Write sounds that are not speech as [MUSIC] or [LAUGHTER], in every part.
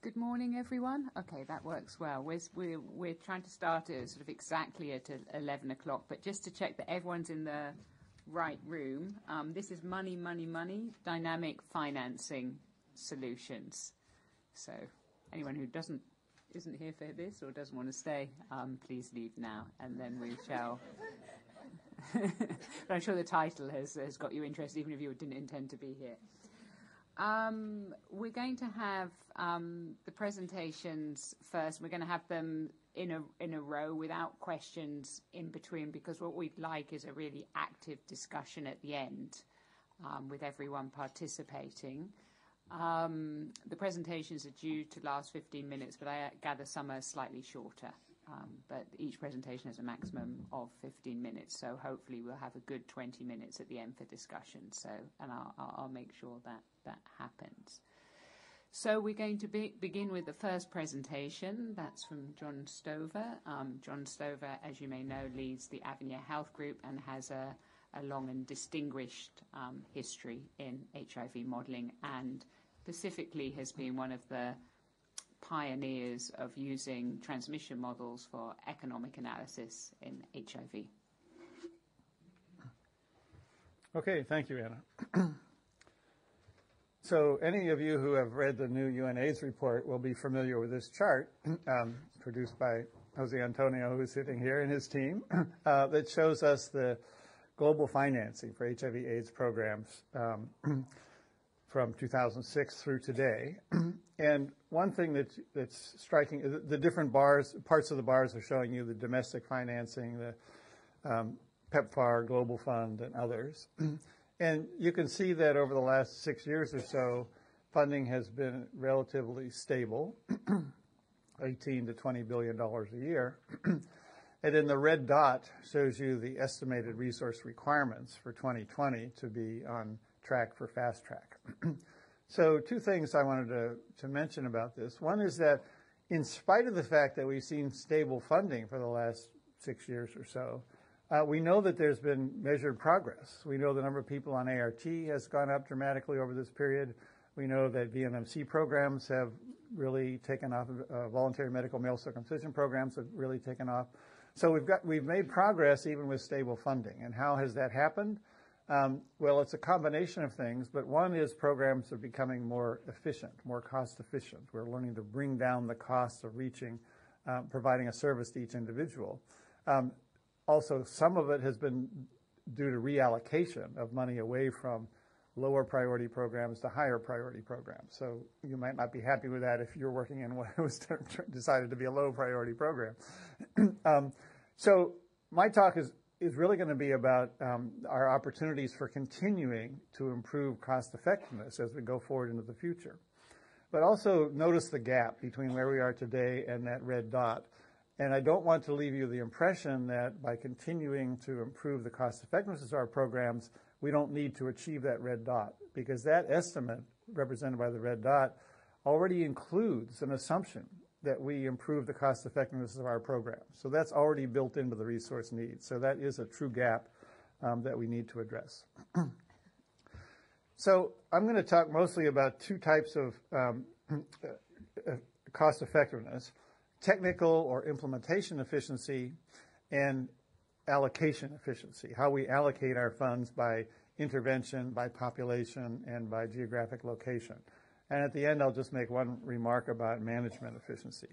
Good morning, everyone. Okay, that works well. We're we're trying to start at sort of exactly at 11 o'clock, but just to check that everyone's in the right room, um, this is Money, Money, Money, Dynamic Financing Solutions. So anyone who doesn't isn't here for this or doesn't want to stay, um, please leave now, and then we shall. But [LAUGHS] I'm sure the title has, has got you interested, even if you didn't intend to be here. Um, we're going to have um, the presentations first. We're going to have them in a in a row without questions in between because what we'd like is a really active discussion at the end um, with everyone participating. The presentations are due to last 15 minutes, but I gather some are slightly shorter. But each presentation has a maximum of 15 minutes, so hopefully we'll have a good 20 minutes at the end for discussion. So, And I'll make sure that happens. So we're going to begin with the first presentation. That's from John Stover. Um, John Stover, as you may know, leads the Avenir Health Group and has a long and distinguished um, history in HIV modeling and specifically has been one of the pioneers of using transmission models for economic analysis in HIV. Okay, thank you, Anna. [CLEARS THROAT] So any of you who have read the new UNAIDS report will be familiar with this chart [CLEARS THROAT] um, produced by José Antonio, who's sitting here, and his team [CLEARS THROAT] uh, that shows us the global financing for HIV/AIDS programs um, [CLEARS THROAT] from 2006 through today. And one thing that's striking, the different bars, parts of the bars are showing you the domestic financing, the um, PEPFAR, Global Fund, and others. And you can see that over the last six years or so, funding has been relatively stable, [CLEARS THROAT] $18-$20 billion a year. [CLEARS THROAT] And then the red dot shows you the estimated resource requirements for 2020 to be on track for Fast Track. [CLEARS THROAT] So two things I wanted to mention about this. One is that in spite of the fact that we've seen stable funding for the last six years or so, Uh, we know that there's been measured progress. We know the number of people on ART has gone up dramatically over this period. We know that VMMC programs have really taken off. Uh, voluntary medical male circumcision programs have really taken off. So we've got we've made progress even with stable funding. And how has that happened? Um, well, it's a combination of things, but one is programs are becoming more efficient, more cost-efficient. We're learning to bring down the cost of reaching, uh, providing a service to each individual. Um, Also, some of it has been due to reallocation of money away from lower priority programs to higher priority programs. So you might not be happy with that if you're working in what [LAUGHS] was decided to be a low priority program. [CLEARS THROAT] Um, so my talk is is really going to be about um, our opportunities for continuing to improve cost-effectiveness as we go forward into the future. But also notice the gap between where we are today and that red dot. And I don't want to leave you the impression that by continuing to improve the cost-effectiveness of our programs, we don't need to achieve that red dot because that estimate represented by the red dot already includes an assumption that we improve the cost-effectiveness of our programs. So that's already built into the resource needs. So that is a true gap um, that we need to address. [CLEARS THROAT] So I'm going to talk mostly about two types of um, [CLEARS THROAT] uh, cost-effectiveness: technical or implementation efficiency and allocation efficiency, how we allocate our funds by intervention, by population, and by geographic location. And at the end, I'll just make one remark about management efficiency.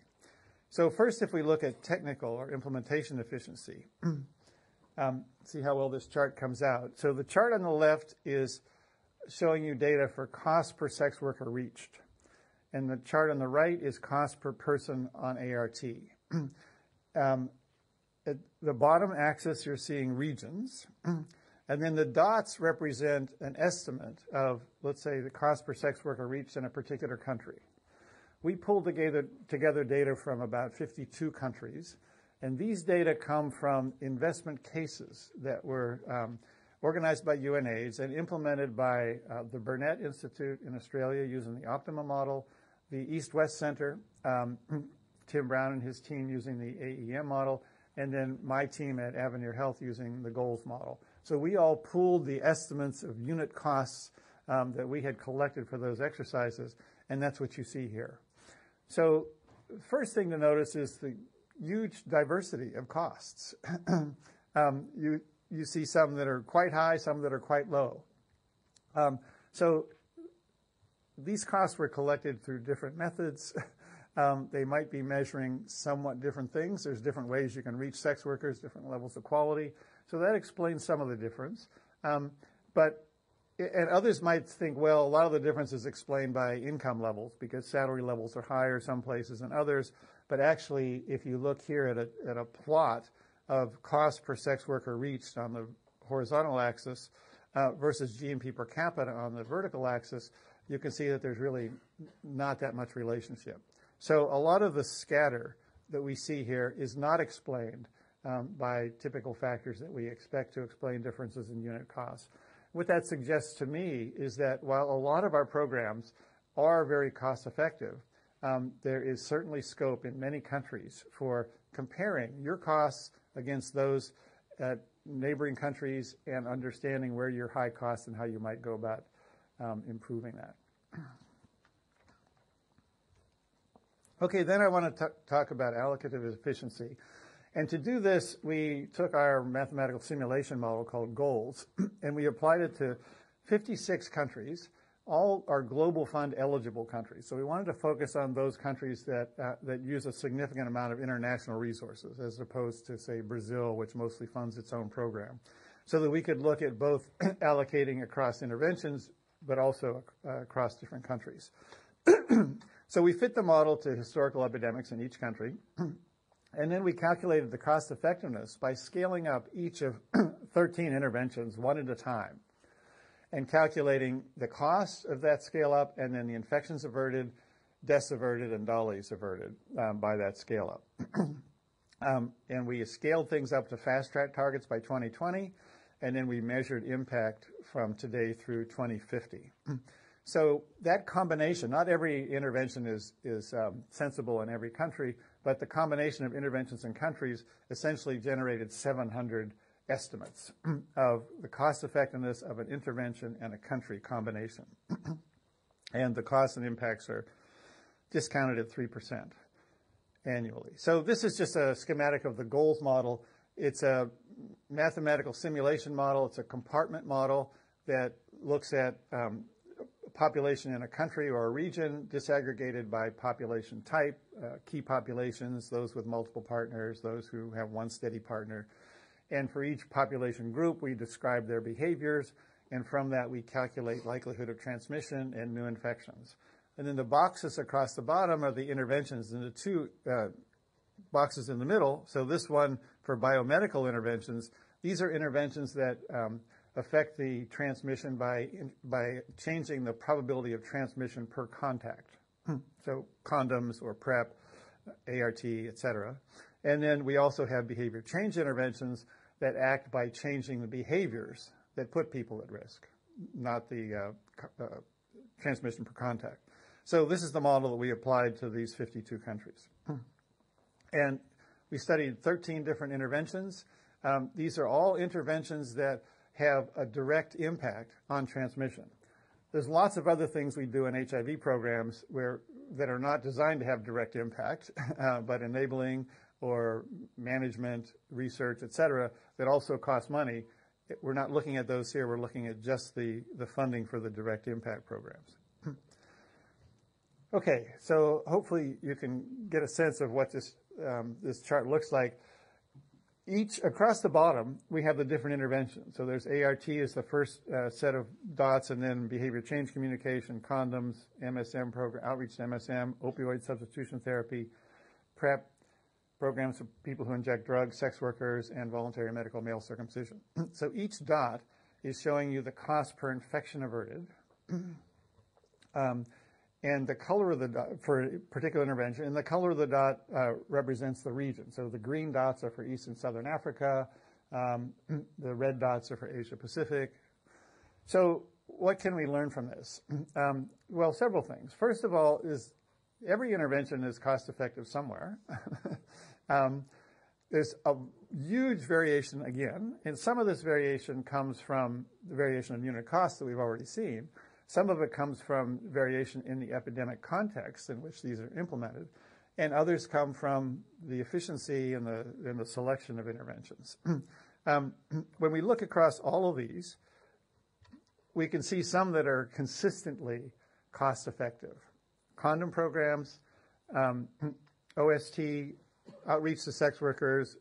So first, if we look at technical or implementation efficiency, [CLEARS THROAT] um, see how well this chart comes out. So the chart on the left is showing you data for cost per sex worker reached. And the chart on the right is cost per person on ART. [CLEARS THROAT] Um, at the bottom axis, you're seeing regions. [CLEARS THROAT] And then the dots represent an estimate of, let's say, the cost per sex worker reached in a particular country. We pulled together together data from about 52 countries. And these data come from investment cases that were um, organized by UNAIDS and implemented by uh, the Burnet Institute in Australia using the Optima model, the East West Center, [CLEARS THROAT] Tim Brown and his team using the AEM model, and then my team at Avenir Health using the GOALS model. So we all pooled the estimates of unit costs that we had collected for those exercises, and that's what you see here. So first thing to notice is the huge diversity of costs. [CLEARS THROAT] um, you, you see some that are quite high, some that are quite low. Um, so these costs were collected through different methods. [LAUGHS] Um, they might be measuring somewhat different things. There's different ways you can reach sex workers, different levels of quality. So that explains some of the difference. Um, but and others might think, well, a lot of the difference is explained by income levels because salary levels are higher some places than others. But actually, if you look here at a, at a plot of cost per sex worker reached on the horizontal axis uh, versus GNP per capita on the vertical axis, you can see that there's really not that much relationship. So a lot of the scatter that we see here is not explained um, by typical factors that we expect to explain differences in unit costs. What that suggests to me is that while a lot of our programs are very cost effective, um, there is certainly scope in many countries for comparing your costs against those at neighboring countries and understanding where your high costs and how you might go about um, improving that. Okay, then I want to talk about allocative efficiency. And to do this, we took our mathematical simulation model called GOALS, [CLEARS THROAT] and we applied it to 56 countries. All are global fund eligible countries. So we wanted to focus on those countries that, uh, that use a significant amount of international resources, as opposed to, say, Brazil, which mostly funds its own program. So that we could look at both [CLEARS THROAT] allocating across interventions, but also uh, across different countries. [CLEARS THROAT] so we fit the model to historical epidemics in each country. [CLEARS THROAT] And then we calculated the cost effectiveness by scaling up each of [CLEARS THROAT] 13 interventions one at a time and calculating the cost of that scale up and then the infections averted, deaths averted, and DALYs averted um, by that scale up. um, and we scaled things up to fast track targets by 2020, and then we measured impact from today through 2050. [CLEARS THROAT] so that combination, not every intervention is, is um, sensible in every country, but the combination of interventions in countries essentially generated 700 estimates [CLEARS THROAT] of the cost effectiveness of an intervention and a country combination. [CLEARS THROAT] and the costs and impacts are discounted at 3% annually. So this is just a schematic of the goals model. It's a mathematical simulation model. It's a compartment model that looks at um, population in a country or a region disaggregated by population type, uh, key populations, those with multiple partners, those who have one steady partner. And for each population group, we describe their behaviors, and from that, we calculate likelihood of transmission and new infections. And then the boxes across the bottom are the interventions, and the two uh, boxes in the middle. So this one for biomedical interventions, these are interventions that um, affect the transmission by, by changing the probability of transmission per contact. Hmm. so condoms or PrEP, ART, et cetera. And then we also have behavior change interventions that act by changing the behaviors that put people at risk, not the uh, uh, transmission per contact. So this is the model that we applied to these 52 countries. And we studied 13 different interventions. Um, these are all interventions that have a direct impact on transmission. There's lots of other things we do in HIV programs where that are not designed to have direct impact, [LAUGHS] uh, but enabling or management, research, et cetera, that also cost money. We're not looking at those here. We're looking at just the, the funding for the direct impact programs. [CLEARS THROAT] okay, so hopefully you can get a sense of what this, um, this chart looks like each across the bottom, we have the different interventions. So there's ART is the first uh, set of dots, and then behavior change communication, condoms, MSM program, outreach to MSM, opioid substitution therapy, PrEP, programs for people who inject drugs, sex workers, and voluntary medical male circumcision. [CLEARS THROAT] so each dot is showing you the cost per infection averted. [CLEARS THROAT] um, and the color of the dot for a particular intervention, and the color of the dot uh, represents the region. So the green dots are for East and Southern Africa, um, [CLEARS THROAT] the red dots are for Asia Pacific. So what can we learn from this? [CLEARS THROAT] Um, well, several things. First of all, is every intervention is cost effective somewhere. [LAUGHS] um, there's a huge variation again, and some of this variation comes from the variation of unit costs that we've already seen. Some of it comes from variation in the epidemic context in which these are implemented, and others come from the efficiency and the, and the selection of interventions. [CLEARS THROAT] um, [CLEARS THROAT] when we look across all of these, we can see some that are consistently cost effective. Condom programs, um, [CLEARS THROAT] OST, outreach to sex workers,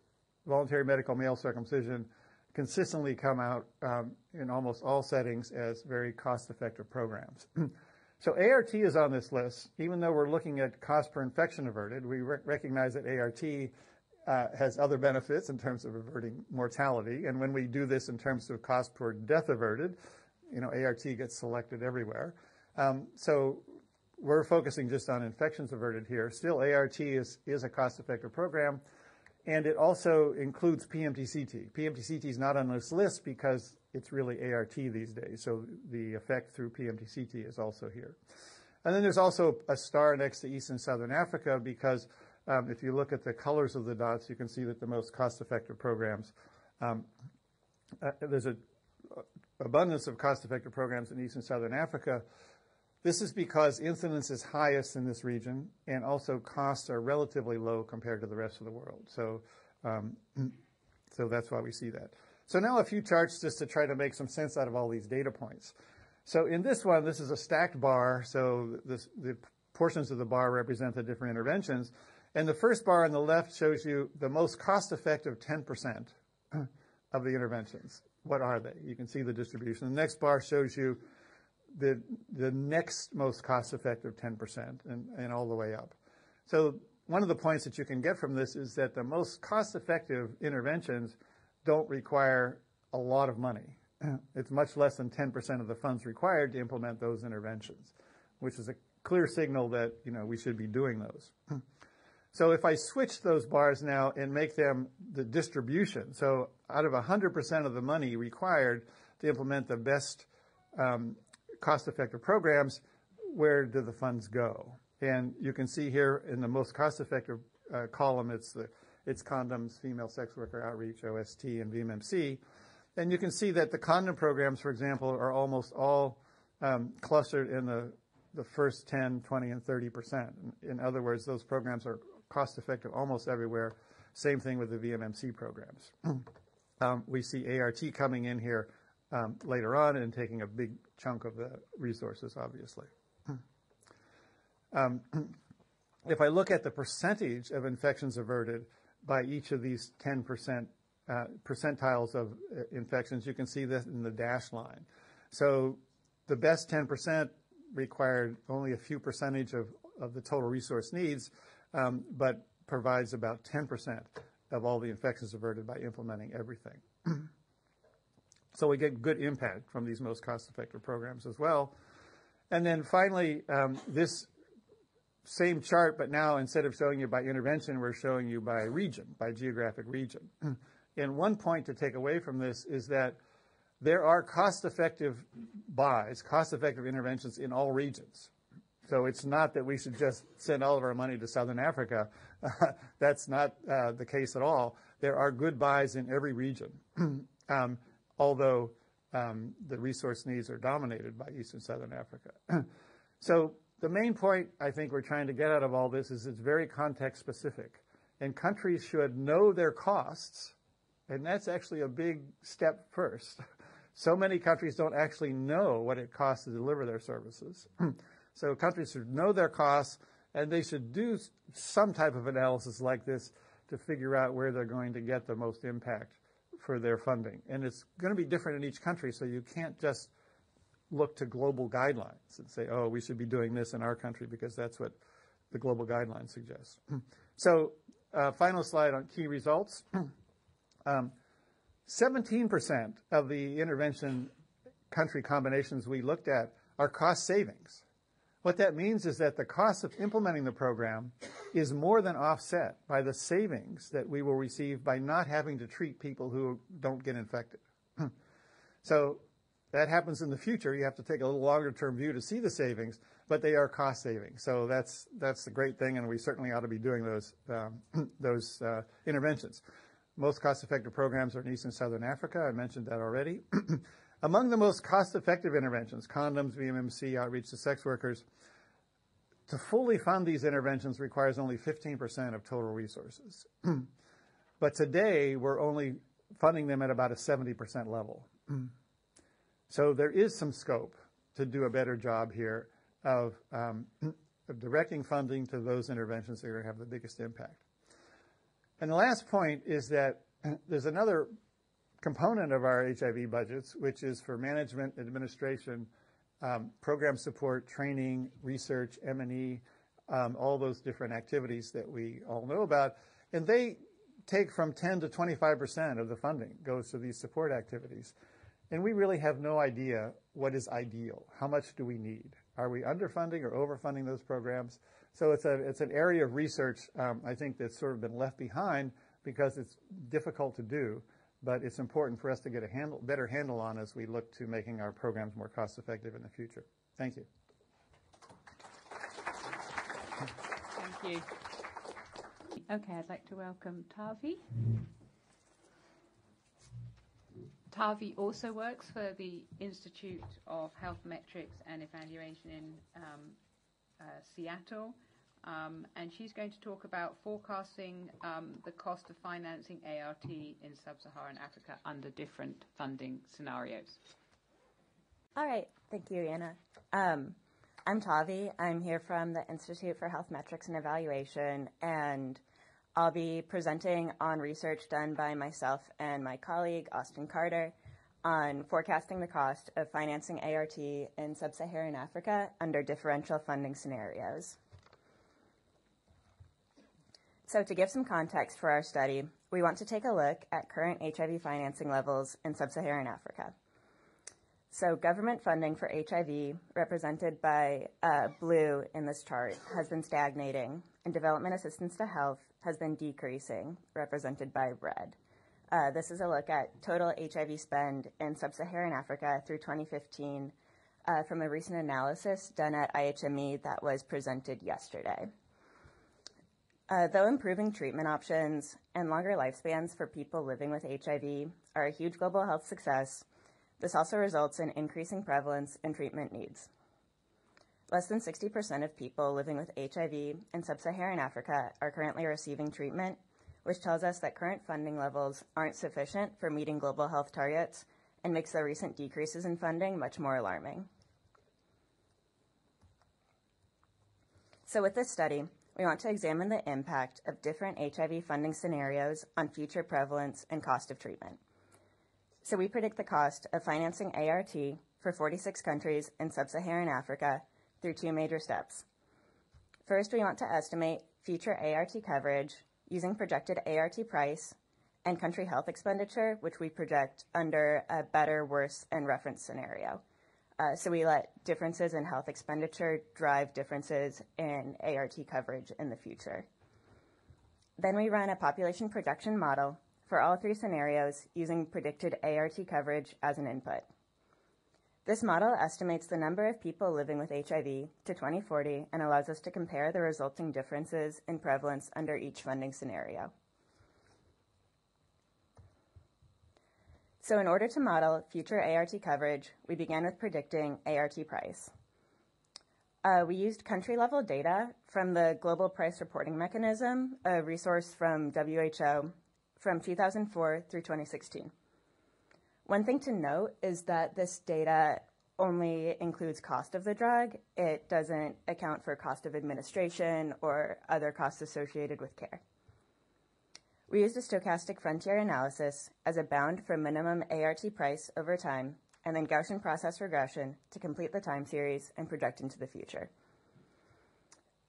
voluntary medical male circumcision consistently come out um, in almost all settings as very cost effective programs. [CLEARS THROAT] so ART is on this list. Even though we're looking at cost per infection averted, we re- recognize that ART uh, has other benefits in terms of averting mortality. And when we do this in terms of cost per death averted, you know, ART gets selected everywhere. Um, so we're focusing just on infections averted here. Still, ART is, is a cost-effective program, and it also includes PMTCT. PMTCT is not on this list because it's really ART these days, so the effect through PMTCT is also here. And then there's also a star next to East and Southern Africa because um, if you look at the colors of the dots, you can see that the most cost-effective programs, um, uh, there's an abundance of cost-effective programs in East and Southern Africa, this is because incidence is highest in this region, and also costs are relatively low compared to the rest of the world. So, um, [CLEARS THROAT] so that's why we see that. So now a few charts just to try to make some sense out of all these data points. So in this one, this is a stacked bar. So this, the portions of the bar represent the different interventions. And the first bar on the left shows you the most cost-effective 10% [CLEARS THROAT] of the interventions. What are they? You can see the distribution. The next bar shows you the, the next most cost-effective 10% and, and all the way up. So one of the points that you can get from this is that the most cost-effective interventions don't require a lot of money. [CLEARS THROAT] It's much less than 10% of the funds required to implement those interventions, which is a clear signal that, you know, we should be doing those. [CLEARS THROAT] So if I switch those bars now and make them the distribution, so out of 100% of the money required to implement the best um, cost-effective programs, where do the funds go? And you can see here in the most cost-effective uh, column, it's the it's condoms, female sex worker outreach, OST, and VMMC. And you can see that the condom programs, for example, are almost all um, clustered in the, the first 10, 20, and 30 percent. In other words, those programs are cost effective almost everywhere. Same thing with the VMMC programs. [CLEARS THROAT] um, we see ART coming in here um, later on and taking a big chunk of the resources, obviously. [CLEARS THROAT] Um, [CLEARS THROAT] if I look at the percentage of infections averted by each of these 10% uh, percentiles of uh, infections, you can see this in the dashed line. So the best 10% required only a few percentage of, of the total resource needs, um, but provides about 10% of all the infections averted by implementing everything. [CLEARS THROAT] So we get good impact from these most cost-effective programs as well. And then finally, um, this same chart, but now instead of showing you by intervention, we're showing you by region, by geographic region. [CLEARS THROAT] and one point to take away from this is that there are cost-effective buys, cost-effective interventions in all regions. So it's not that we should just send all of our money to Southern Africa. [LAUGHS] That's not uh, the case at all. There are good buys in every region. [CLEARS THROAT] um, although um, the resource needs are dominated by East and Southern Africa. [CLEARS THROAT] so the main point I think we're trying to get out of all this is it's very context specific. And countries should know their costs, and that's actually a big step first. [LAUGHS] so many countries don't actually know what it costs to deliver their services. [CLEARS THROAT] so countries should know their costs, and they should do some type of analysis like this to figure out where they're going to get the most impact for their funding. And it's going to be different in each country, so you can't just look to global guidelines and say, oh, we should be doing this in our country because that's what the global guidelines suggest. [CLEARS THROAT] so, uh, final slide on key results. [CLEARS THROAT] um, 17% of the intervention country combinations we looked at are cost savings. What that means is that the cost of implementing the program is more than offset by the savings that we will receive by not having to treat people who don't get infected. [CLEARS THROAT] so that happens in the future. You have to take a little longer term view to see the savings, but they are cost savings. So that's that's the great thing, and we certainly ought to be doing those um, [CLEARS THROAT] those uh, interventions. Most cost effective programs are in East and Southern Africa. I mentioned that already. [CLEARS THROAT] Among the most cost-effective interventions, condoms, VMMC, outreach to sex workers, to fully fund these interventions requires only 15% of total resources. [CLEARS THROAT] but today, we're only funding them at about a 70% level. so there is some scope to do a better job here of, um, [CLEARS THROAT] of directing funding to those interventions that are going to have the biggest impact. And the last point is that [CLEARS THROAT] there's another component of our HIV budgets, which is for management, administration, um, program support, training, research, M&E, um, all those different activities that we all know about. And they take from 10 to 25 percent of the funding goes to these support activities. And we really have no idea what is ideal. How much do we need? Are we underfunding or overfunding those programs? So it's a it's an area of research um, I think that's sort of been left behind because it's difficult to do, but it's important for us to get a handle, better handle on as we look to making our programs more cost effective in the future. Thank you. Thank you. Okay, I'd like to welcome Tavi. Tavi also works for the Institute of Health Metrics and Evaluation in um, uh, Seattle. Um, and she's going to talk about forecasting um, the cost of financing ART in sub-Saharan Africa under different funding scenarios. All right, thank you, Anna. Um, I'm Tavi. I'm here from the Institute for Health Metrics and Evaluation, and I'll be presenting on research done by myself and my colleague, Austin Carter, on forecasting the cost of financing ART in sub Saharan Africa under differential funding scenarios. So, to give some context for our study, we want to take a look at current HIV financing levels in sub Saharan Africa. So, government funding for HIV, represented by uh, blue in this chart, has been stagnating, and development assistance to health has been decreasing, represented by red. Uh, this is a look at total HIV spend in sub-Saharan Africa through 2015 uh, from a recent analysis done at IHME that was presented yesterday. Uh, though improving treatment options and longer lifespans for people living with HIV are a huge global health success, this also results in increasing prevalence and treatment needs. Less than 60% of people living with HIV in sub Saharan Africa are currently receiving treatment, which tells us that current funding levels aren't sufficient for meeting global health targets and makes the recent decreases in funding much more alarming. So, with this study, we want to examine the impact of different HIV funding scenarios on future prevalence and cost of treatment. So, we predict the cost of financing ART for 46 countries in sub Saharan Africa through two major steps. First, we want to estimate future ART coverage using projected ART price and country health expenditure, which we project under a better, worse, and reference scenario. Uh, so we let differences in health expenditure drive differences in ART coverage in the future. Then we run a population projection model for all three scenarios using predicted ART coverage as an input. This model estimates the number of people living with HIV to 2040 and allows us to compare the resulting differences in prevalence under each funding scenario. So in order to model future ART coverage, we began with predicting ART price. Uh, we used country-level data from the Global Price Reporting Mechanism, a resource from WHO from 2004 through 2016. One thing to note is that this data only includes cost of the drug. It doesn't account for cost of administration or other costs associated with care. We used a stochastic frontier analysis as a bound for minimum ART price over time, and then Gaussian process regression to complete the time series and project into the future.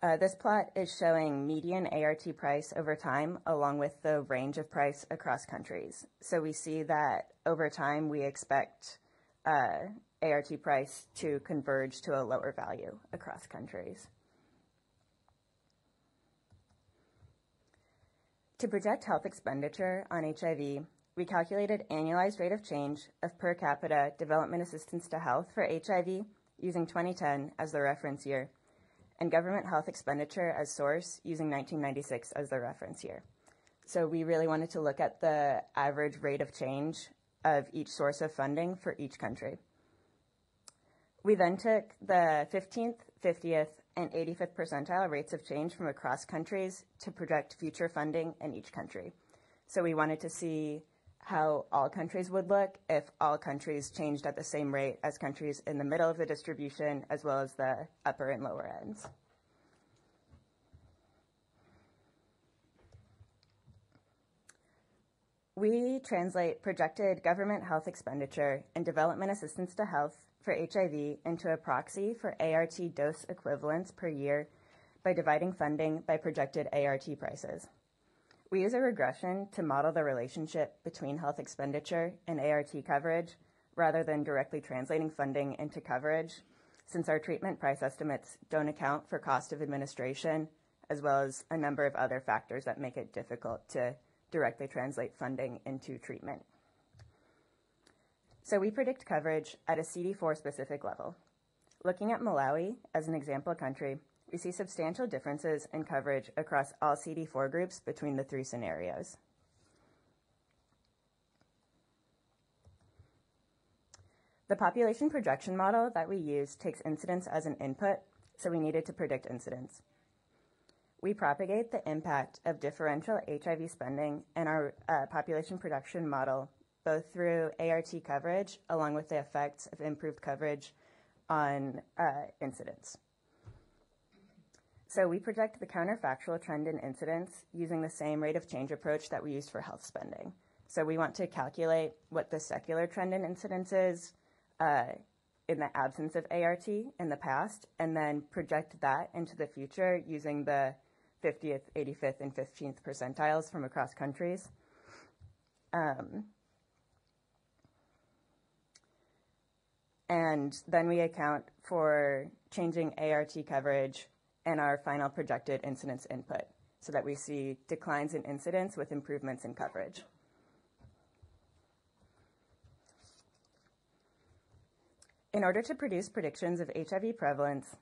Uh, this plot is showing median ART price over time along with the range of price across countries. So we see that over time we expect uh, ART price to converge to a lower value across countries. To project health expenditure on HIV, we calculated annualized rate of change of per capita development assistance to health for HIV using 2010 as the reference year and government health expenditure as source using 1996 as the reference year. So we really wanted to look at the average rate of change of each source of funding for each country. We then took the 15th, 50th, and 85th percentile rates of change from across countries to project future funding in each country. So we wanted to see how all countries would look if all countries changed at the same rate as countries in the middle of the distribution as well as the upper and lower ends. We translate projected government health expenditure and development assistance to health for HIV into a proxy for ART dose equivalents per year by dividing funding by projected ART prices. We use a regression to model the relationship between health expenditure and ART coverage rather than directly translating funding into coverage, since our treatment price estimates don't account for cost of administration, as well as a number of other factors that make it difficult to directly translate funding into treatment. So we predict coverage at a CD4 specific level. Looking at Malawi as an example country, we see substantial differences in coverage across all CD4 groups between the three scenarios. The population projection model that we use takes incidence as an input, so we needed to predict incidence. We propagate the impact of differential HIV spending in our uh, population production model, both through ART coverage along with the effects of improved coverage on uh, incidence. So we project the counterfactual trend in incidence using the same rate of change approach that we used for health spending. So we want to calculate what the secular trend in incidence is uh, in the absence of ART in the past, and then project that into the future using the 50th, 85th, and 15th percentiles from across countries. Um, and then we account for changing ART coverage and our final projected incidence input so that we see declines in incidence with improvements in coverage. In order to produce predictions of HIV prevalence,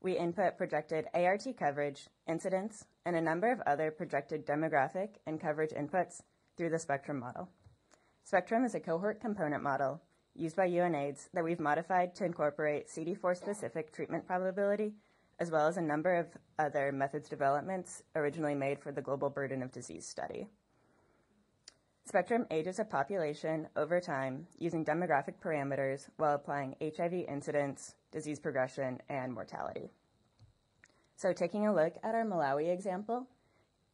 we input projected ART coverage, incidence, and a number of other projected demographic and coverage inputs through the Spectrum model. Spectrum is a cohort component model used by UNAIDS that we've modified to incorporate CD4 specific treatment probability as well as a number of other methods developments originally made for the Global Burden of Disease study. Spectrum ages a population over time using demographic parameters while applying HIV incidence, disease progression, and mortality. So taking a look at our Malawi example,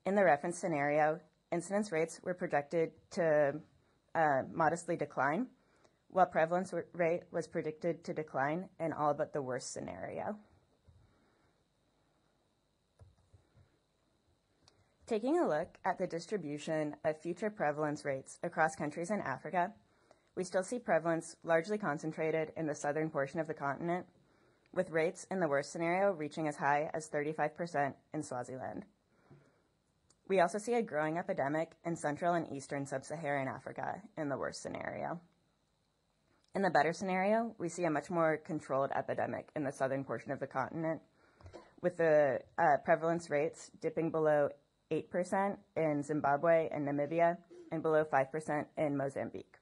in the reference scenario, incidence rates were projected to uh, modestly decline, while prevalence rate was predicted to decline in all but the worst scenario. Taking a look at the distribution of future prevalence rates across countries in Africa, we still see prevalence largely concentrated in the southern portion of the continent, with rates in the worst scenario reaching as high as 35% in Swaziland. We also see a growing epidemic in central and eastern sub Saharan Africa in the worst scenario. In the better scenario, we see a much more controlled epidemic in the southern portion of the continent, with the uh, prevalence rates dipping below 8% in Zimbabwe and Namibia, and below 5% in Mozambique.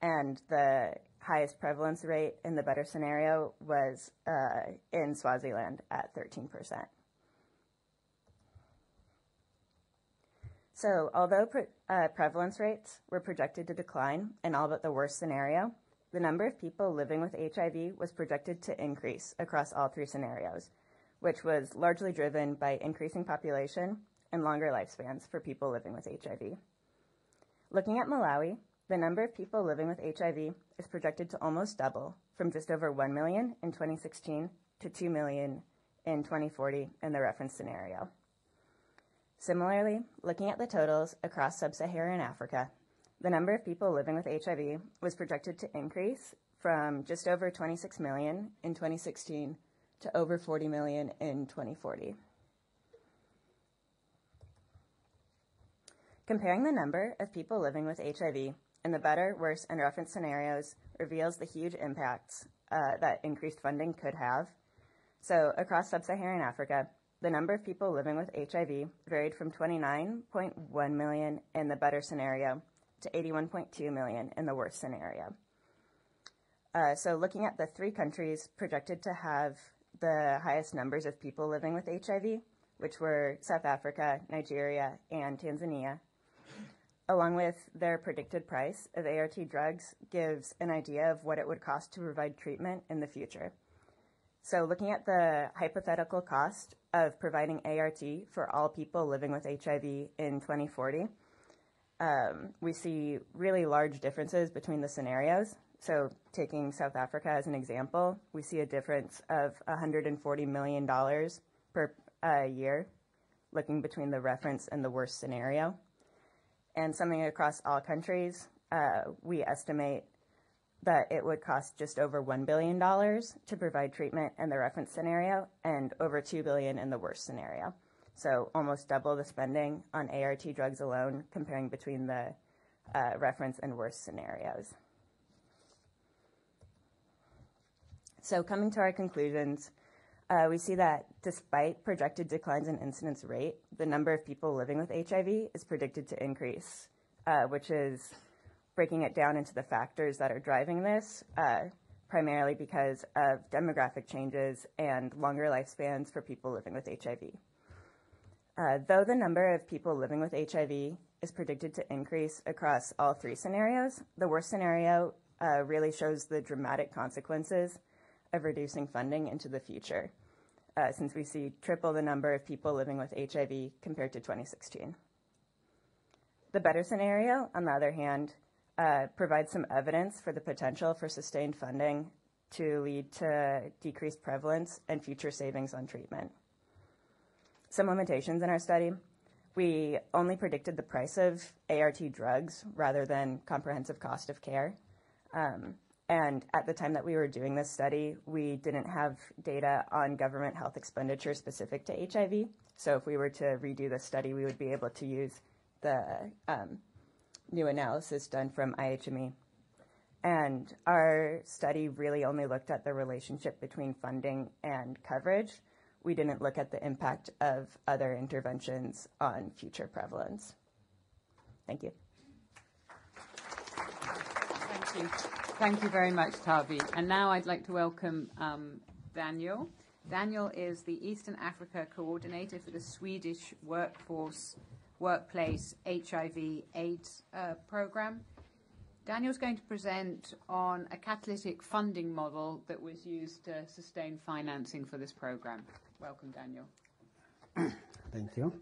And the highest prevalence rate in the better scenario was uh, in Swaziland at 13%. So, although pre- uh, prevalence rates were projected to decline in all but the worst scenario, the number of people living with HIV was projected to increase across all three scenarios, which was largely driven by increasing population and longer lifespans for people living with HIV. Looking at Malawi, the number of people living with HIV is projected to almost double from just over 1 million in 2016 to 2 million in 2040 in the reference scenario. Similarly, looking at the totals across sub Saharan Africa, the number of people living with HIV was projected to increase from just over 26 million in 2016 to over 40 million in 2040. Comparing the number of people living with HIV in the better, worse, and reference scenarios reveals the huge impacts uh, that increased funding could have. So, across sub Saharan Africa, the number of people living with HIV varied from 29.1 million in the better scenario to 81.2 million in the worst scenario. Uh, so, looking at the three countries projected to have the highest numbers of people living with HIV, which were South Africa, Nigeria, and Tanzania, along with their predicted price of ART drugs, gives an idea of what it would cost to provide treatment in the future. So, looking at the hypothetical cost of providing ART for all people living with HIV in 2040, um, we see really large differences between the scenarios. So, taking South Africa as an example, we see a difference of $140 million per uh, year, looking between the reference and the worst scenario. And something across all countries, uh, we estimate that it would cost just over $1 billion to provide treatment in the reference scenario and over 2 billion in the worst scenario. So almost double the spending on ART drugs alone comparing between the uh, reference and worst scenarios. So coming to our conclusions, uh, we see that despite projected declines in incidence rate, the number of people living with HIV is predicted to increase, uh, which is breaking it down into the factors that are driving this, uh, primarily because of demographic changes and longer lifespans for people living with HIV. Uh, though the number of people living with HIV is predicted to increase across all three scenarios, the worst scenario uh, really shows the dramatic consequences of reducing funding into the future, uh, since we see triple the number of people living with HIV compared to 2016. The better scenario, on the other hand, uh, provides some evidence for the potential for sustained funding to lead to decreased prevalence and future savings on treatment. Some limitations in our study. We only predicted the price of ART drugs rather than comprehensive cost of care. Um, and at the time that we were doing this study, we didn't have data on government health expenditure specific to HIV. So if we were to redo the study, we would be able to use the um, new analysis done from IHME. And our study really only looked at the relationship between funding and coverage. We didn't look at the impact of other interventions on future prevalence. Thank you. Thank you. Thank you very much, Tavi. And now I'd like to welcome um, Daniel. Daniel is the Eastern Africa coordinator for the Swedish Workforce Workplace HIV AIDS uh, program. Daniel's going to present on a catalytic funding model that was used to sustain financing for this program. Welcome, Daniel. Thank you.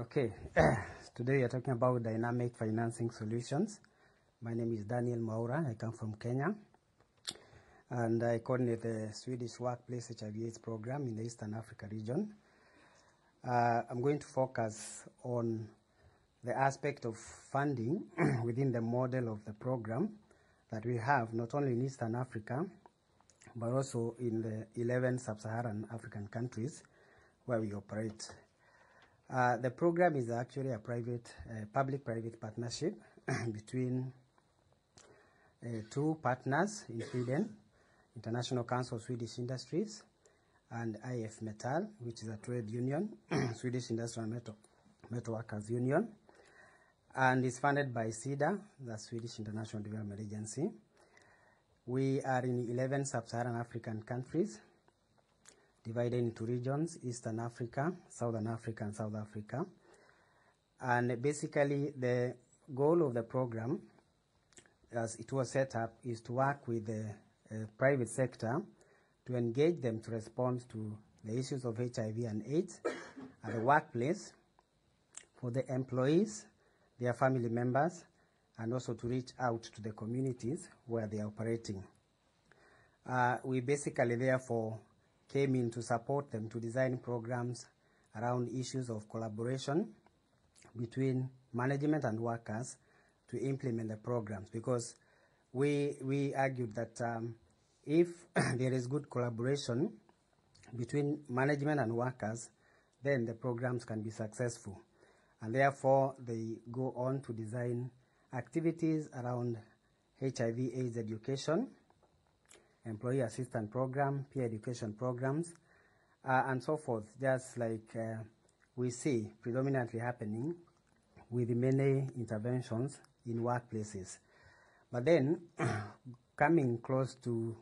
Okay, [CLEARS THROAT] today we are talking about dynamic financing solutions. My name is Daniel Maura. I come from Kenya, and I coordinate the Swedish Workplace HIV/AIDS program in the Eastern Africa region. Uh, I'm going to focus on the aspect of funding [CLEARS THROAT] within the model of the program that we have not only in Eastern Africa, but also in the 11 sub-Saharan African countries where we operate. Uh, the program is actually a private, uh, public-private partnership [CLEARS THROAT] between uh, two partners in Sweden, International Council of Swedish Industries and IF Metal, which is a trade union, [CLEARS THROAT] Swedish Industrial Metal, Metal Workers Union, and is funded by SIDA, the Swedish International Development Agency. We are in 11 sub-Saharan African countries, divided into regions, Eastern Africa, Southern Africa, and South Africa. And basically, the goal of the program, as it was set up, is to work with the uh, private sector to engage them to respond to the issues of HIV and AIDS at the workplace for the employees, their family members, and also to reach out to the communities where they are operating. Uh, we basically, therefore, came in to support them to design programs around issues of collaboration between management and workers to implement the programs because we, we argued that um, if [CLEARS THROAT] there is good collaboration between management and workers, then the programs can be successful. And therefore, they go on to design activities around HIV AIDS education, employee assistance program, peer education programs, uh, and so forth, just like uh, we see predominantly happening with many interventions in workplaces. But then, [CLEARS THROAT] coming close to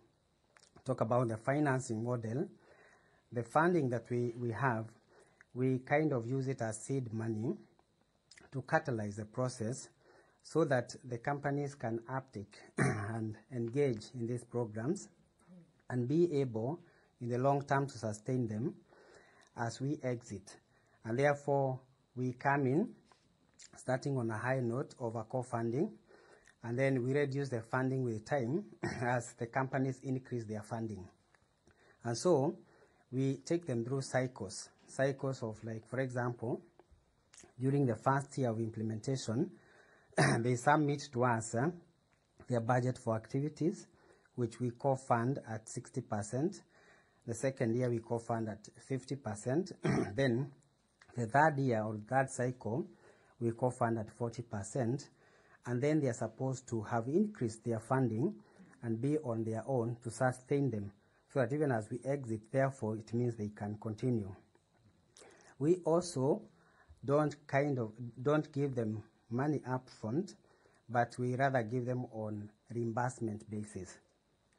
talk about the financing model, the funding that we, we have, we kind of use it as seed money to catalyze the process so that the companies can uptake [CLEARS THROAT] and engage in these programs and be able in the long term to sustain them as we exit. And therefore, we come in starting on a high note of a co-funding, and then we reduce the funding with time [CLEARS THROAT] as the companies increase their funding. And so we take them through cycles, cycles of like, for example, during the first year of implementation, [CLEARS THROAT] they submit to us uh, their budget for activities, which we co-fund at 60%. The second year we co-fund at 50%. [CLEARS THROAT] then the third year or third cycle, we co-fund at 40%. And then they are supposed to have increased their funding and be on their own to sustain them. So that even as we exit, therefore, it means they can continue. We also don't kind of don't give them money up front, but we rather give them on reimbursement basis.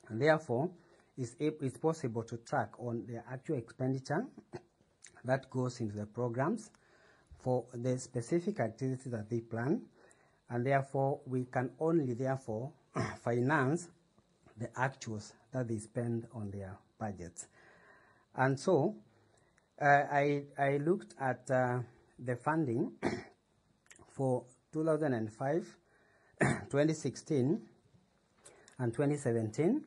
And therefore, it's, it's possible to track on the actual expenditure [COUGHS] that goes into the programs for the specific activities that they plan, and therefore we can only therefore [CLEARS THROAT] finance the actuals that they spend on their budgets. And so uh, I, I looked at uh, the funding [CLEARS THROAT] for 2005, 2016, and [CLEARS THROAT] 2017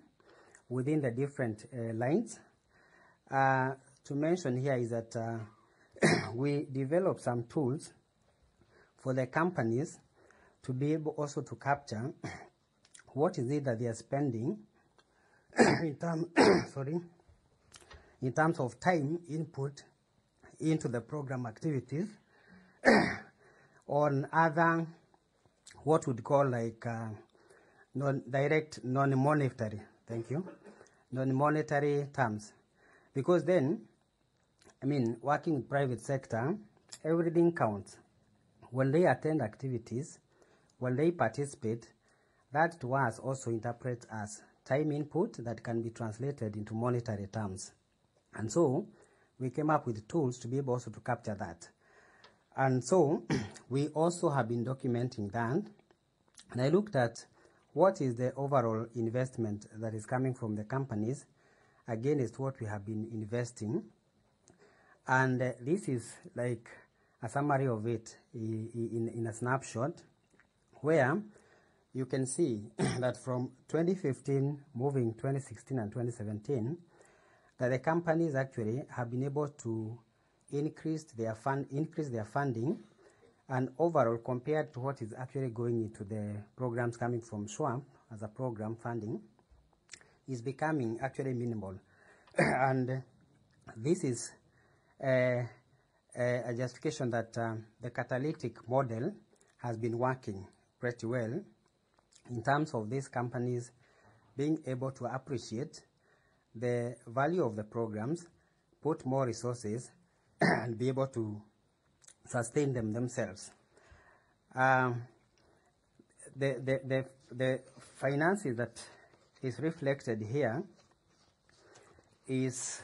within the different uh, lines. Uh, to mention here is that uh, we developed some tools for the companies to be able also to capture [CLEARS THROAT] what is it that they are spending [CLEARS THROAT] in term, [CLEARS THROAT] sorry, in terms of time input into the program activities on other what would call like uh, non direct non-monetary thank you non-monetary terms. Because then i mean working with private sector everything counts. When they attend activities when they participate that to us also interprets as time input that can be translated into monetary terms and so we came up with tools to be able also to capture that and so [CLEARS THROAT] we also have been documenting that. And I looked at what is the overall investment that is coming from the companies against what we have been investing. And uh, this is like a summary of it in, in, in a snapshot where you can see [CLEARS THROAT] that from 2015 moving 2016 and 2017 that the companies actually have been able to increase their fund, increased their funding, and overall, compared to what is actually going into the programs coming from SWHAP as a program funding, is becoming actually minimal. [CLEARS THROAT] and this is a, a justification that um, the catalytic model has been working pretty well in terms of these companies being able to appreciate the value of the programs, put more resources, [CLEARS THROAT] and be able to sustain them themselves. Um, the, the, the, the finances that is reflected here is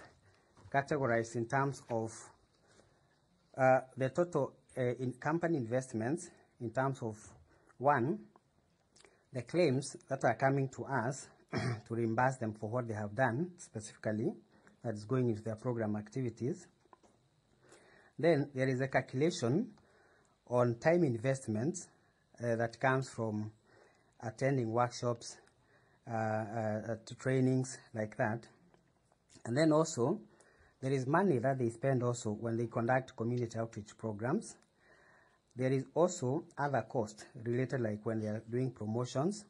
categorized in terms of uh, the total uh, in company investments in terms of one, the claims that are coming to us [CLEARS THROAT] to reimburse them for what they have done specifically, that is going into their program activities. Then there is a calculation on time investments uh, that comes from attending workshops, uh, uh, to trainings like that. And then also, there is money that they spend also when they conduct community outreach programs. There is also other costs related, like when they are doing promotions,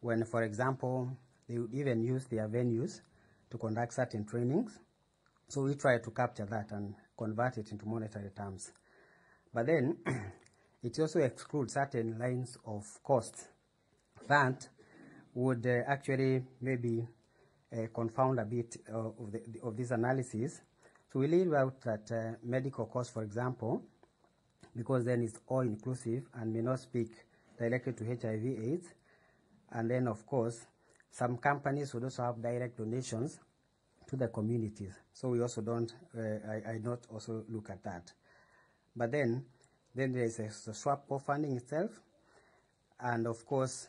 when, for example, they would even use their venues to conduct certain trainings. So we try to capture that and convert it into monetary terms. But then [CLEARS THROAT] it also excludes certain lines of costs that would uh, actually maybe uh, confound a bit of, the, of this analysis. So we leave out that uh, medical costs, for example, because then it's all inclusive and may not speak directly to HIV AIDS. And then, of course, some companies would also have direct donations to the communities. So we also don't, uh, I, I not also look at that. But then, then there is a, SWHAP funding itself. And of course,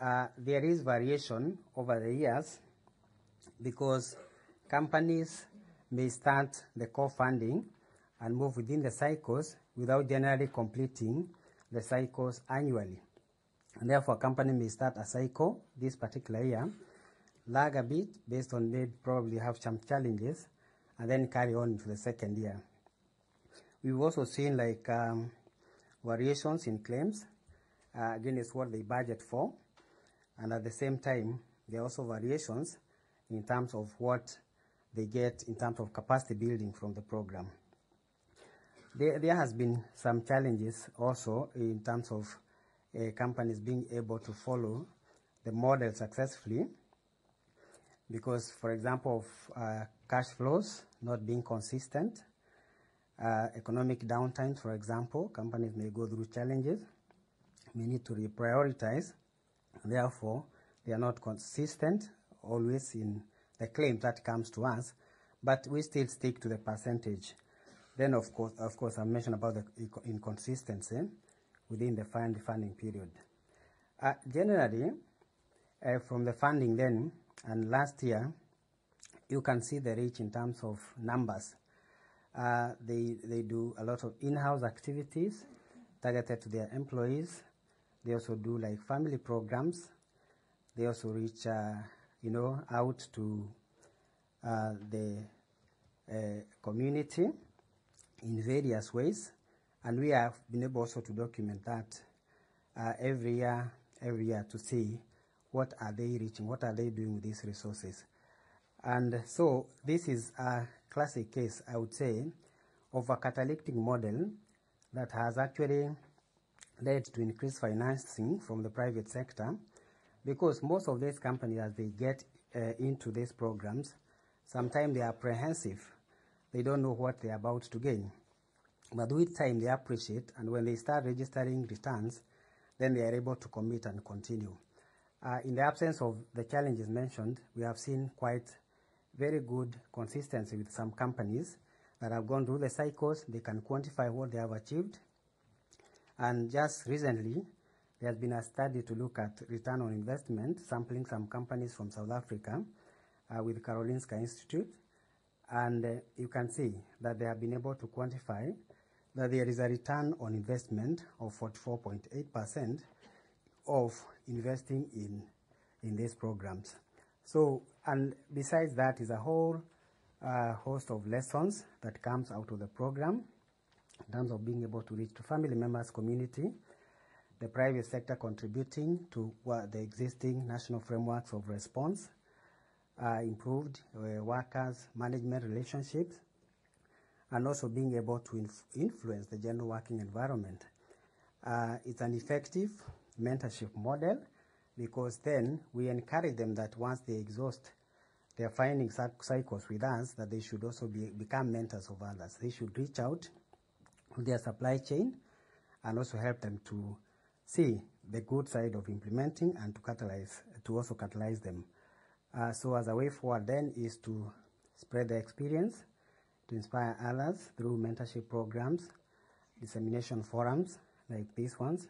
uh, there is variation over the years because companies may start the co-funding and move within the cycles without generally completing the cycles annually. And therefore, a company may start a cycle this particular year, lag a bit based on maybe probably have some challenges, and then carry on into the second year. We've also seen like um, variations in claims uh, against what they budget for, and at the same time, there are also variations in terms of what they get in terms of capacity building from the program. There, there has been some challenges also in terms of uh, companies being able to follow the model successfully because, for example, of uh, cash flows not being consistent, uh, economic downtime, for example, companies may go through challenges, may need to reprioritize, therefore they are not consistent always in the claim that comes to us, but we still stick to the percentage. Then, of course, of course, I mentioned about the inconsistency within the fund funding period. Uh, generally, uh, from the funding then, and last year, you can see the reach in terms of numbers. Uh, they, they do a lot of in-house activities targeted to their employees. They also do like family programs. They also reach, uh, you know, out to uh, the uh, community in various ways. And we have been able also to document that uh, every year, every year to see what are they reaching, what are they doing with these resources. And so this is a classic case, I would say, of a catalytic model that has actually led to increased financing from the private sector because most of these companies, as they get uh, into these programs, sometimes they are apprehensive. They don't know what they're about to gain. But with time, they appreciate, and when they start registering returns, then they are able to commit and continue. Uh, in the absence of the challenges mentioned, we have seen quite very good consistency with some companies that have gone through the cycles. They can quantify what they have achieved. And just recently, there has been a study to look at return on investment, sampling some companies from South Africa uh, with Karolinska Institute. And uh, you can see that they have been able to quantify that there is a return on investment of 44.8% of investing in, in these programs. So, and besides that is a whole uh, host of lessons that comes out of the program in terms of being able to reach to family members, community, the private sector contributing to what the existing national frameworks of response, uh, improved uh, workers management relationships, and also being able to inf influence the general working environment. Uh, it's an effective mentorship model because then we encourage them that once they exhaust their finding cycles with us, that they should also be, become mentors of others. They should reach out to their supply chain and also help them to see the good side of implementing and to catalyze, to also catalyze them. Uh, so as a way forward then is to spread the experience, to inspire others through mentorship programs, dissemination forums like these ones,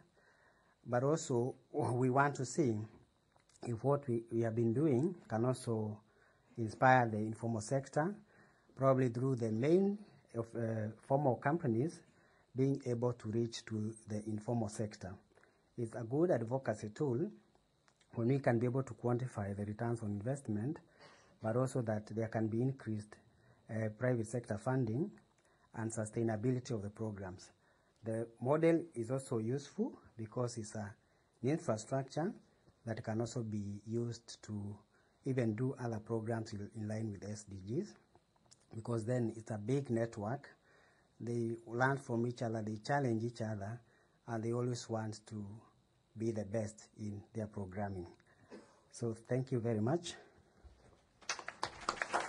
but also [LAUGHS] we want to see if what we, we have been doing can also inspire the informal sector, probably through the main of uh, formal companies being able to reach to the informal sector. It's a good advocacy tool when we can be able to quantify the returns on investment, but also that there can be increased uh, private sector funding and sustainability of the programs. The model is also useful because it's a, an infrastructure that can also be used to even do other programs in, in line with SDGs because then it's a big network. They learn from each other, they challenge each other, and they always want to be the best in their programming. So thank you very much.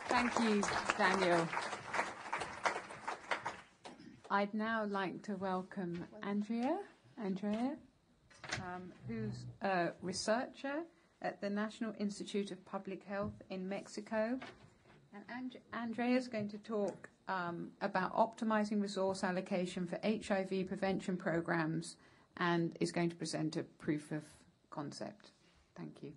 Thank you, Daniel. I'd now like to welcome Andrea, Andrea, um, who's a researcher at the National Institute of Public Health in Mexico. And And- Andrea is going to talk um, about optimizing resource allocation for HIV prevention programs and is going to present a proof of concept. Thank you.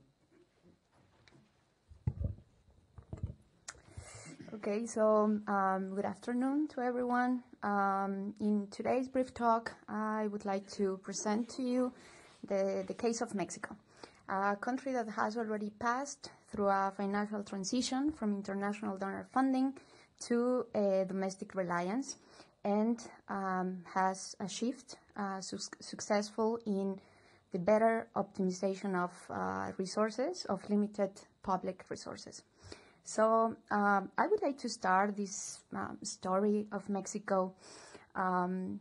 Okay, so um, good afternoon to everyone. Um, in today's brief talk, I would like to present to you the, the case of Mexico, a country that has already passed through a financial transition from international donor funding to uh, domestic reliance and um, has achieved uh, su- successful in the better optimization of uh, resources, of limited public resources. So um, I would like to start this um, story of Mexico um,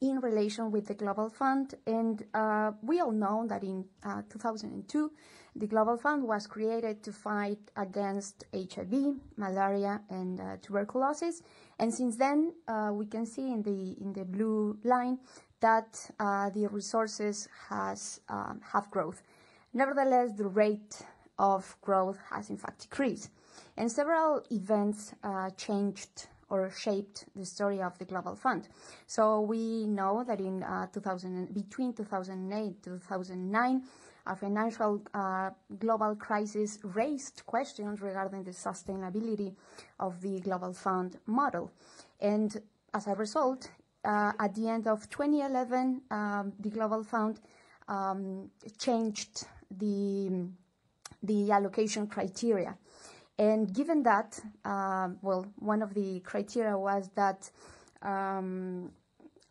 in relation with the Global Fund. And uh, we all know that in uh, 2002, the Global Fund was created to fight against HIV, malaria, and uh, tuberculosis. And since then, uh, we can see in the in the blue line that uh, the resources has um, have growth. Nevertheless, the rate of growth has in fact decreased. And several events uh, changed or shaped the story of the Global Fund. So we know that in uh, 2000, between 2008 to 2009, a financial uh, global crisis raised questions regarding the sustainability of the Global Fund model. And as a result, uh, at the end of 2011, um, the Global Fund um, changed the the allocation criteria. And given that, uh, well, one of the criteria was that um,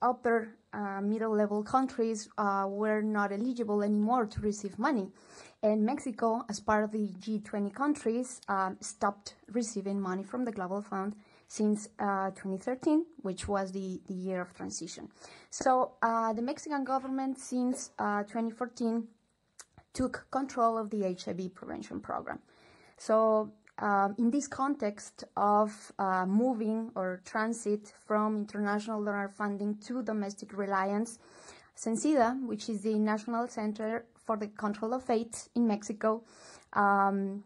upper uh, middle level countries uh, were not eligible anymore to receive money. And Mexico, as part of the G20 countries, um, stopped receiving money from the Global Fund since uh, 2013, which was the, the year of transition. So uh, the Mexican government, since uh, 2014, took control of the HIV prevention program. So, um, in this context of uh, moving or transit from international donor funding to domestic reliance, CENSIDA, which is the National Center for the Control of AIDS in Mexico, um,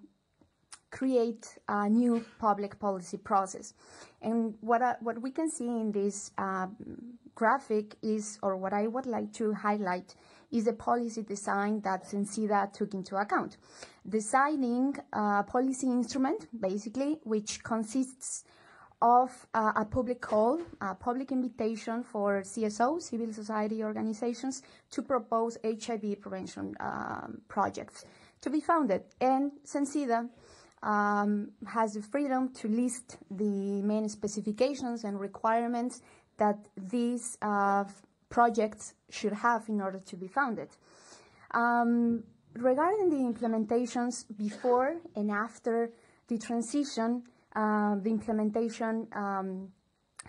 create a new public policy process. And what, uh, what we can see in this uh, graphic is, or what I would like to highlight, is the policy design that CENSIDA took into account. Designing a policy instrument, basically, which consists of uh, a public call, a public invitation for CSO, civil society organizations, to propose HIV prevention um, projects to be funded. And CENSIDA um, has the freedom to list the main specifications and requirements that these uh, projects should have in order to be funded. Um, regarding the implementations before and after the transition, uh, the implementation um,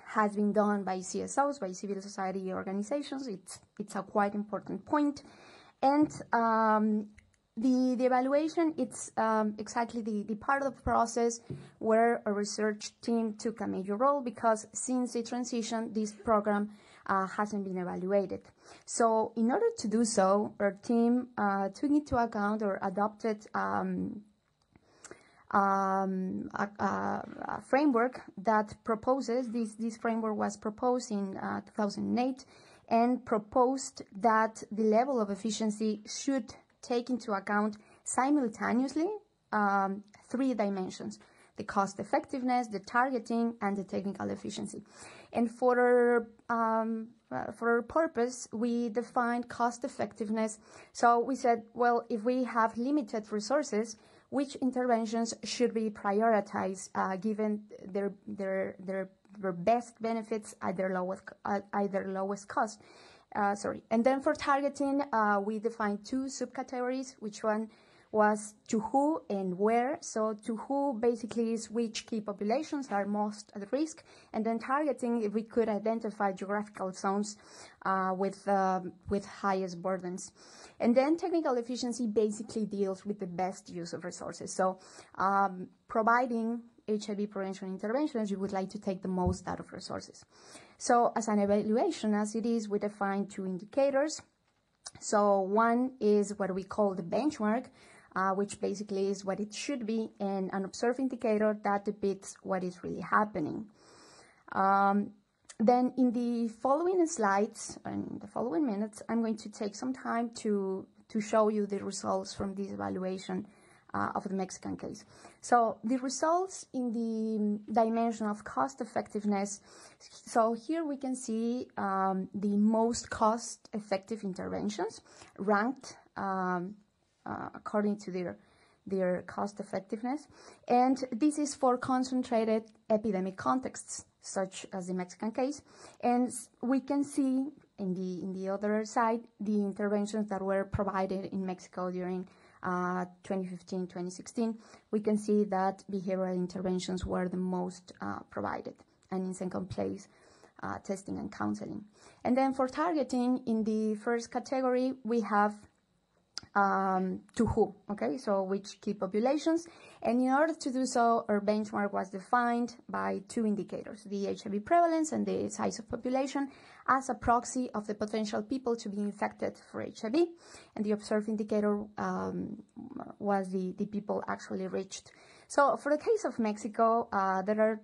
has been done by CSOs, by civil society organizations. It's, it's a quite important point. And um, the, the evaluation, it's um, exactly the, the part of the process where a research team took a major role because since the transition, this program uh, hasn't been evaluated. So in order to do so, our team uh, took into account or adopted um, um, a, a, framework that proposes this. This framework was proposed in uh, 2008 and proposed that the level of efficiency should take into account simultaneously um, three dimensions the cost effectiveness, the targeting, and the technical efficiency. And for um, uh, for our purpose, we defined cost effectiveness. So we said, well, if we have limited resources, which interventions should be prioritized uh, given their their their their best benefits at their lowest at their lowest cost. Uh, sorry. And then for targeting, uh, we defined two subcategories, which one was to who and where. So to who basically is which key populations are most at risk, and then targeting if we could identify geographical zones uh, with uh, with highest burdens. And then technical efficiency basically deals with the best use of resources. So um, providing HIV prevention interventions, you would like to take the most out of resources. So as an evaluation, as it is, we define two indicators. So one is what we call the benchmark, uh, which basically is what it should be, and an observed indicator that depicts what is really happening. Um, then in the following slides, in the following minutes, I'm going to take some time to, to show you the results from this evaluation uh, of the Mexican case. So the results in the dimension of cost effectiveness. So here we can see um, the most cost effective interventions ranked um, uh, according to their their cost effectiveness. And this is for concentrated epidemic contexts, such as the Mexican case. And we can see in the, in the other side the interventions that were provided in Mexico during 2015-2016, uh, we can see that behavioral interventions were the most uh, provided, and in second place, uh, testing and counseling. And then for targeting, in the first category, we have um, to who, okay, so which key populations. And in order to do so, our benchmark was defined by two indicators, the HIV prevalence and the size of population as a proxy of the potential people to be infected for HIV. And the observed indicator um, was the, the people actually reached. So for the case of Mexico, uh, there are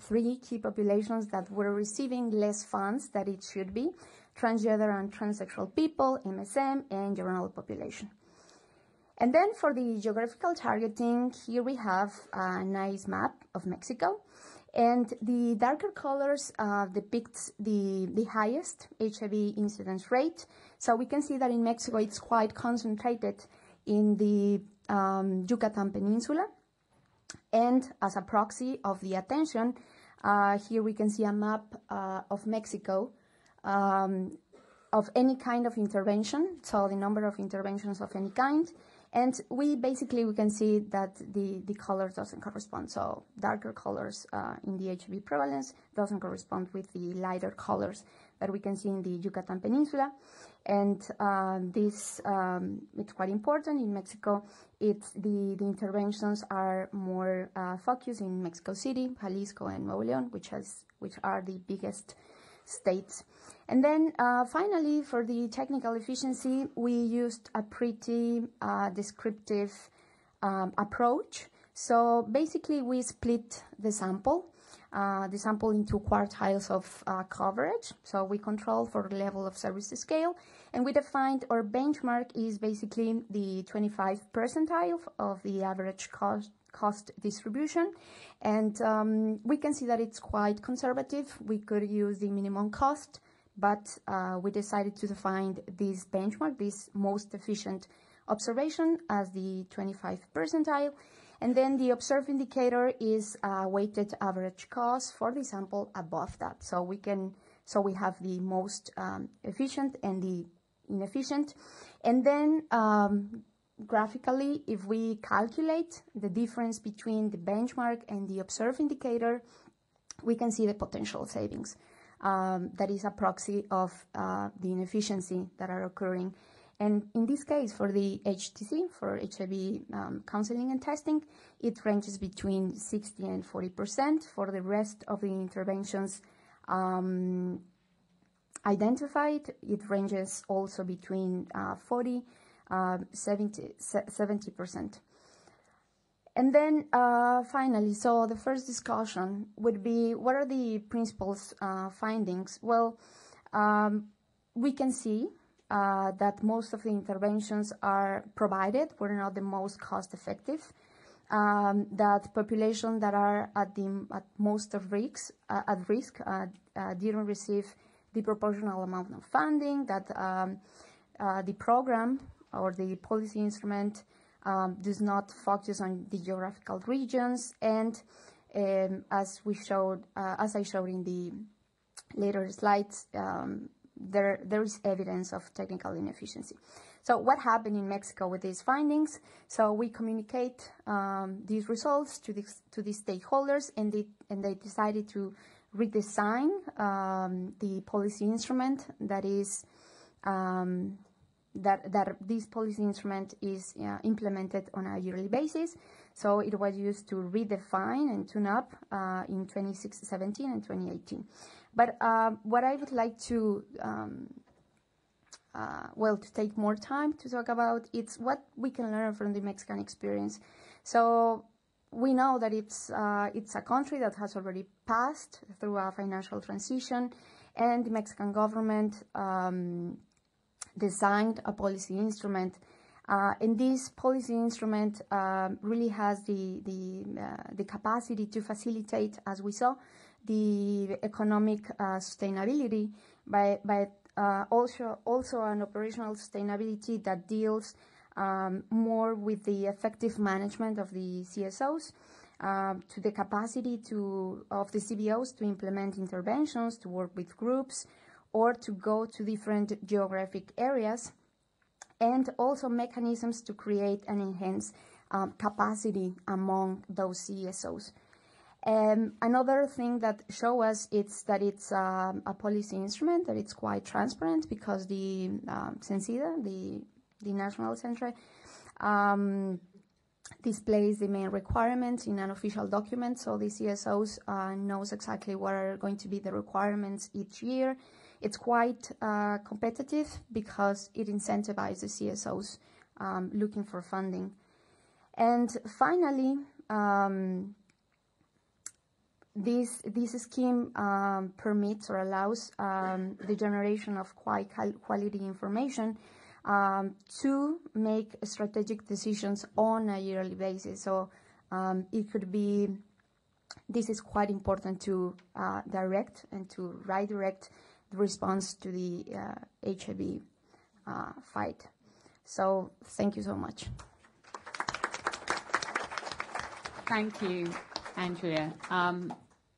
three key populations that were receiving less funds than it should be transgender and transsexual people, MSM, and general population. And then for the geographical targeting, here we have a nice map of Mexico. And the darker colors uh, depict the, the highest HIV incidence rate. So we can see that in Mexico, it's quite concentrated in the um, Yucatan Peninsula. And as a proxy of the attention, uh, here we can see a map uh, of Mexico um, of any kind of intervention, so the number of interventions of any kind. And we basically, we can see that the, the color doesn't correspond. So darker colors uh, in the HIV prevalence doesn't correspond with the lighter colors that we can see in the Yucatan Peninsula. And uh, this, um, it's quite important in Mexico. It's the, the interventions are more uh, focused in Mexico City, Jalisco, and Nuevo León, which has, which are the biggest states. And then uh, finally, for the technical efficiency, we used a pretty uh, descriptive um, approach. So basically, we split the sample, uh, the sample into quartiles of uh, coverage. So we control for the level of service scale, and we defined our benchmark is basically the 25 percentile of the average cost cost distribution. And um, we can see that it's quite conservative. We could use the minimum cost but uh, we decided to define this benchmark, this most efficient observation as the 25 percentile. And then the observed indicator is a weighted average cost for the sample above that. So we can, so we have the most um, efficient and the inefficient. And then um, graphically, if we calculate the difference between the benchmark and the observed indicator, we can see the potential savings um, that is a proxy of uh, the inefficiency that are occurring. And in this case, for the HTC, for HIV um, counseling and testing, it ranges between 60 and 40 percent. For the rest of the interventions um, identified, it ranges also between uh, 40 uh, 70 percent. And then uh, finally, so the first discussion would be what are the principles uh, findings? Well, um, we can see uh, that most of the interventions are provided were not the most cost effective. Um, that populations that are at the at most of risks uh, at risk uh, uh, didn't receive the proportional amount of funding. That um, the program or the policy instrument um, does not focus on the geographical regions, and um, as we showed, uh, as I showed in the later slides, um, there, there is evidence of technical inefficiency. So what happened in Mexico with these findings? So we communicate um, these results to the, to the stakeholders, and they, and they decided to redesign um, the policy instrument that is um, that that this policy instrument is uh, implemented on a yearly basis. So it was used to redefine and tune up uh, in 2017 and 2018. But uh, what I would like to um, uh, well, to take more time to talk about, it's what we can learn from the Mexican experience. So we know that it's uh, it's a country that has already passed through a financial transition, and the Mexican government um, designed a policy instrument. Uh, and this policy instrument um, really has the the, uh, the capacity to facilitate, as we saw, the economic uh, sustainability by by uh, also also an operational sustainability that deals um, more with the effective management of the CSOs, uh, to the capacity to of the CBOs to implement interventions, to work with groups, or to go to different geographic areas, and also mechanisms to create and enhance um, capacity among those CSOs. Um, another thing that show us it's that it's um, a policy instrument that it's quite transparent because the um, CENSIDA, the the national center, um, displays the main requirements in an official document, so the CSOs uh, knows exactly what are going to be the requirements each year. It's quite uh, competitive because it incentivizes CSOs um, looking for funding. And finally, um, this this scheme um, permits or allows um, the generation of quite quality information um, to make strategic decisions on a yearly basis. So um, it could be this is quite important to uh, direct and to redirect response to the uh, HIV uh, fight. So thank you so much. Thank you, Andrea. Um,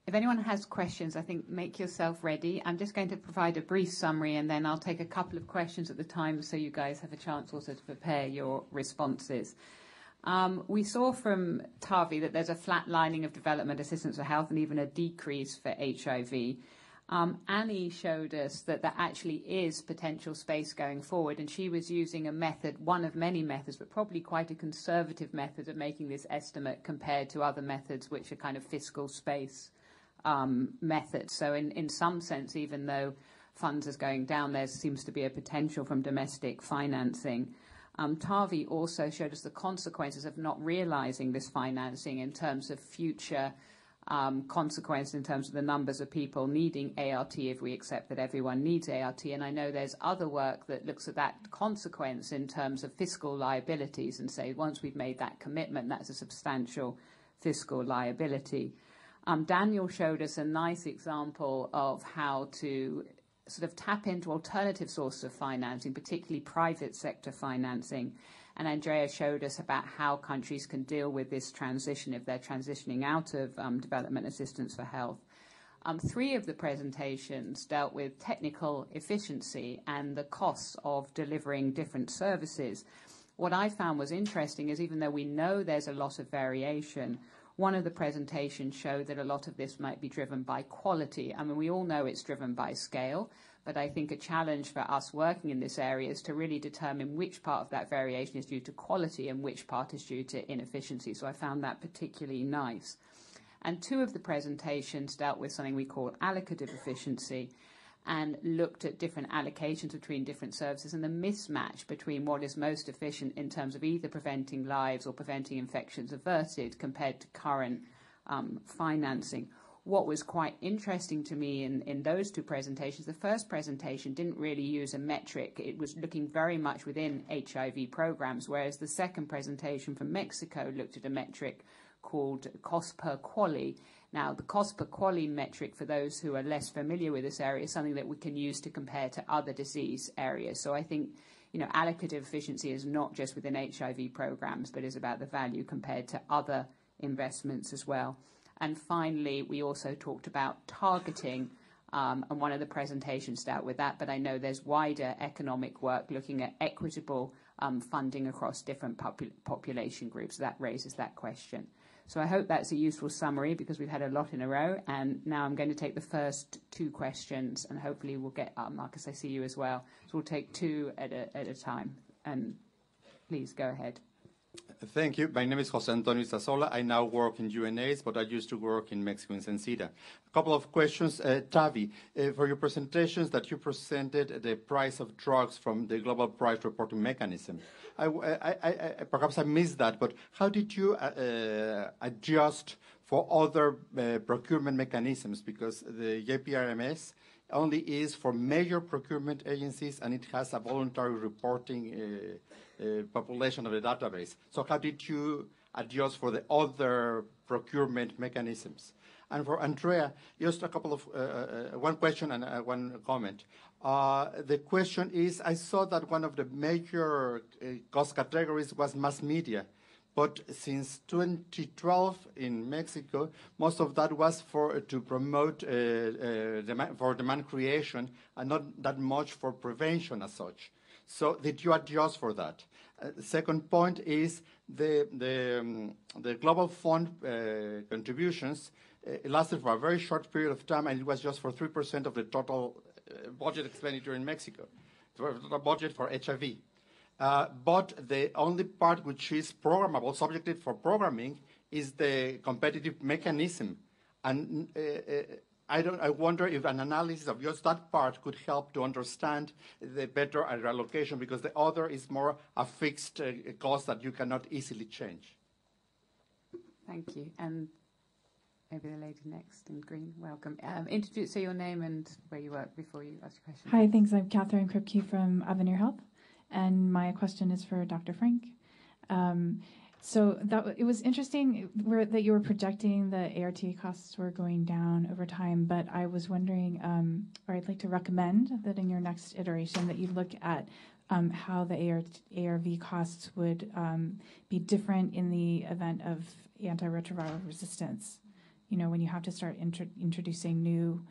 if anyone has questions, I think make yourself ready. I'm just going to provide a brief summary and then I'll take a couple of questions at the time so you guys have a chance also to prepare your responses. Um, we saw from TAVI that there's a flatlining of development assistance for health and even a decrease for HIV. Um, Annie showed us that there actually is potential space going forward, and she was using a method, one of many methods, but probably quite a conservative method of making this estimate compared to other methods which are kind of fiscal space um, methods. So in, in some sense, even though funds is going down, there seems to be a potential from domestic financing. Um, TAVI also showed us the consequences of not realizing this financing in terms of future consequence in terms of the numbers of people needing ART if we accept that everyone needs ART. And I know there's other work that looks at that consequence in terms of fiscal liabilities and say once we've made that commitment, that's a substantial fiscal liability. Um, Daniel showed us a nice example of how to sort of tap into alternative sources of financing, particularly private sector financing. And Andrea showed us about how countries can deal with this transition if they're transitioning out of um, development assistance for health. Um, three of the presentations dealt with technical efficiency and the costs of delivering different services. What I found was interesting is even though we know there's a lot of variation, one of the presentations showed that a lot of this might be driven by quality. I mean, we all know it's driven by scale, but I think a challenge for us working in this area is to really determine which part of that variation is due to quality and which part is due to inefficiency. So I found that particularly nice. And two of the presentations dealt with something we call allocative efficiency and looked at different allocations between different services and the mismatch between what is most efficient in terms of either preventing lives or preventing infections averted compared to current um, financing. What was quite interesting to me in, in those two presentations, the first presentation didn't really use a metric. It was looking very much within HIV programs, whereas the second presentation from Mexico looked at a metric called cost per QALY now, the cost per QALY metric, for those who are less familiar with this area, is something that we can use to compare to other disease areas. So I think, you know, allocative efficiency is not just within HIV programs, but is about the value compared to other investments as well. And finally, we also talked about targeting Um, and one of the presentations dealt with that, but I know there's wider economic work looking at equitable um, funding across different popu population groups. That raises that question. So I hope that's a useful summary because we've had a lot in a row. And now I'm going to take the first two questions, and hopefully we'll get uh, Marcus. I see you as well. So we'll take two at a, at a time. And please go ahead. Thank you. My name is Jose Antonio Izazola. I now work in UNAIDS, but I used to work in Mexico in CENSIDA. A couple of questions. Uh, Tavi, uh, for your presentations that you presented the price of drugs from the global price reporting mechanism. I, I, I, perhaps I missed that, but how did you uh, uh adjust for other uh, procurement mechanisms? Because the JPRMS only is for major procurement agencies, and it has a voluntary reporting uh, uh, population of the database. So how did you adjust for the other procurement mechanisms? And for Andrea, just a couple of, uh, uh, one question and uh, one comment. Uh, the question is, I saw that one of the major cost categories was mass media. But since 2012 in Mexico, most of that was for to promote demand, for demand creation and not that much for prevention as such. So did you adjust for that? Uh, second point is the, the, um, the Global Fund uh, contributions uh, lasted for a very short period of time, and it was just for 3% of the total uh, budget expenditure in Mexico, the total budget for HIV. Uh, but the only part which is programmable, subjected for programming, is the competitive mechanism. And uh, I, don't, I wonder if an analysis of just that part could help to understand the better allocation, because the other is more a fixed uh, cost that you cannot easily change. Thank you. And maybe the lady next in green. Welcome. Um, introduce say your name and where you work before you ask your question. Hi, thanks. I'm Katharine Kripke from Avenir Health, and my question is for Dr. Frank. Um, so that it was interesting where, that you were projecting the ART costs were going down over time, but I was wondering, um, or I'd like to recommend that in your next iteration that you look at um, how the AR, ARV costs would um, be different in the event of antiretroviral resistance. You know, when you have to start intro- introducing new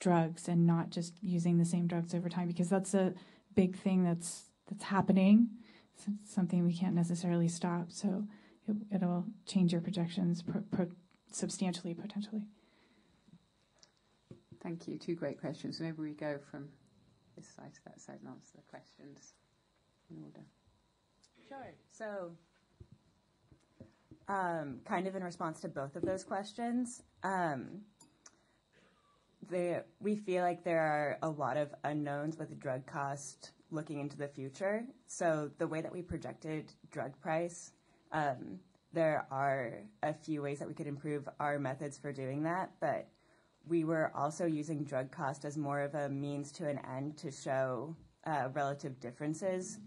drugs and not just using the same drugs over time, because that's a big thing that's that's happening It's something we can't necessarily stop. So it, will change your projections pro, pro, substantially, potentially. Thank you. Two great questions. Maybe we go from this side to that side and answer the questions in order. Sure. So, um, kind of in response to both of those questions, um, they, we feel like there are a lot of unknowns with drug cost looking into the future. So the way that we projected drug price, um, there are a few ways that we could improve our methods for doing that, but we were also using drug cost as more of a means to an end to show uh, relative differences,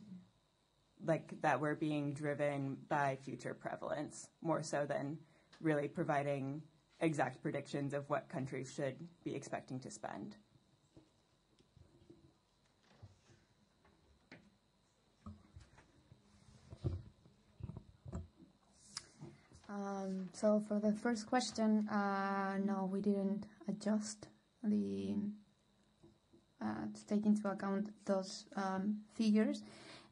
like that were being driven by future prevalence more so than really providing exact predictions of what countries should be expecting to spend. Um, so for the first question, uh, no, we didn't adjust the uh, to take into account those um, figures.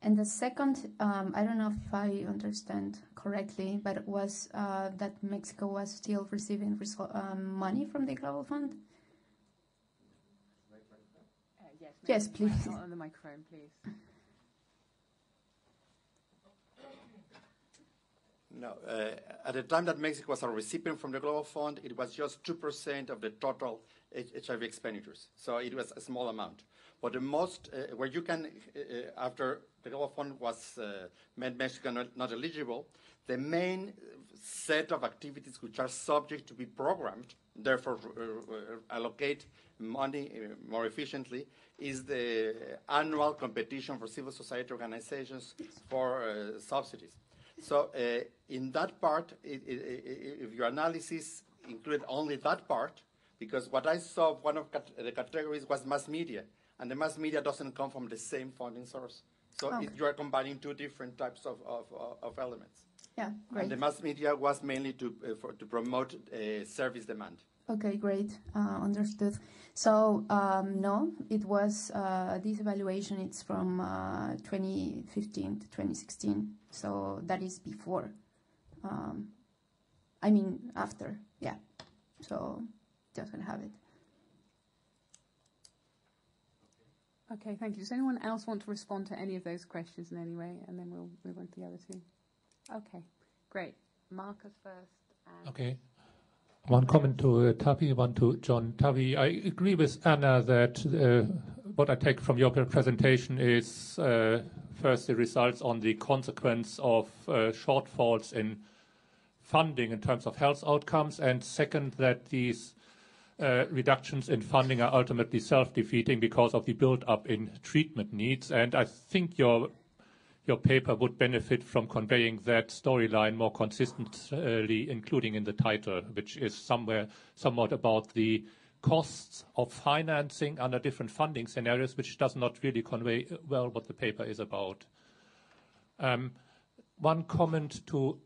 And the second, um, I don't know if I understand correctly, but it was uh, that Mexico was still receiving resol- um, money from the Global Fund. Uh, yes, yes, please. On the microphone, please. [LAUGHS] No. Uh, at the time that Mexico was a recipient from the Global Fund, it was just 2% of the total HIV expenditures. So it was a small amount. But the most, uh, where you can, uh, after the Global Fund was made Mexico not, not, eligible, the main set of activities which are subject to be programmed, therefore allocate money more efficiently, is the annual competition for civil society organizations for subsidies. So uh, in that part, it, it, it, if your analysis included only that part, because what I saw, one of cat the categories was mass media, and the mass media doesn't come from the same funding source. So okay. you are combining two different types of, of, of elements. Yeah, great. And the mass media was mainly to, uh, for, to promote uh, service demand Okay, great. Uh, understood. So um, no, it was uh, this evaluation. It's from uh, 2015 to 2016. So that is before. Um, I mean after. Yeah. So doesn't have it. Okay, thank you. Does anyone else want to respond to any of those questions in any way? And then we'll move on to the other two. Okay, great. Marcus first. Okay. One comment to uh, Tavi, one to John. Tavi, I agree with Anna that uh, what I take from your presentation is uh, first the results on the consequence of shortfalls in funding in terms of health outcomes, and second, that these uh, reductions in funding are ultimately self-defeating because of the build-up in treatment needs. And I think your your paper would benefit from conveying that storyline more consistently, including in the title, which is somewhere somewhat about the costs of financing under different funding scenarios, which does not really convey well what the paper is about. Um, one comment to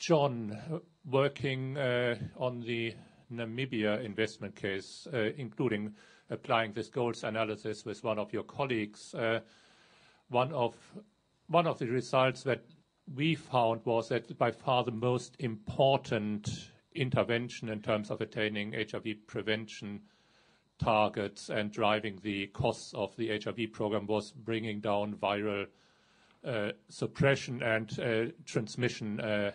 John, working uh, on the Namibia investment case, uh, including applying this GOALS analysis with one of your colleagues. Uh, one of one of the results that we found was that by far the most important intervention in terms of attaining HIV prevention targets and driving the costs of the HIV program was bringing down viral uh, suppression and uh, transmission uh,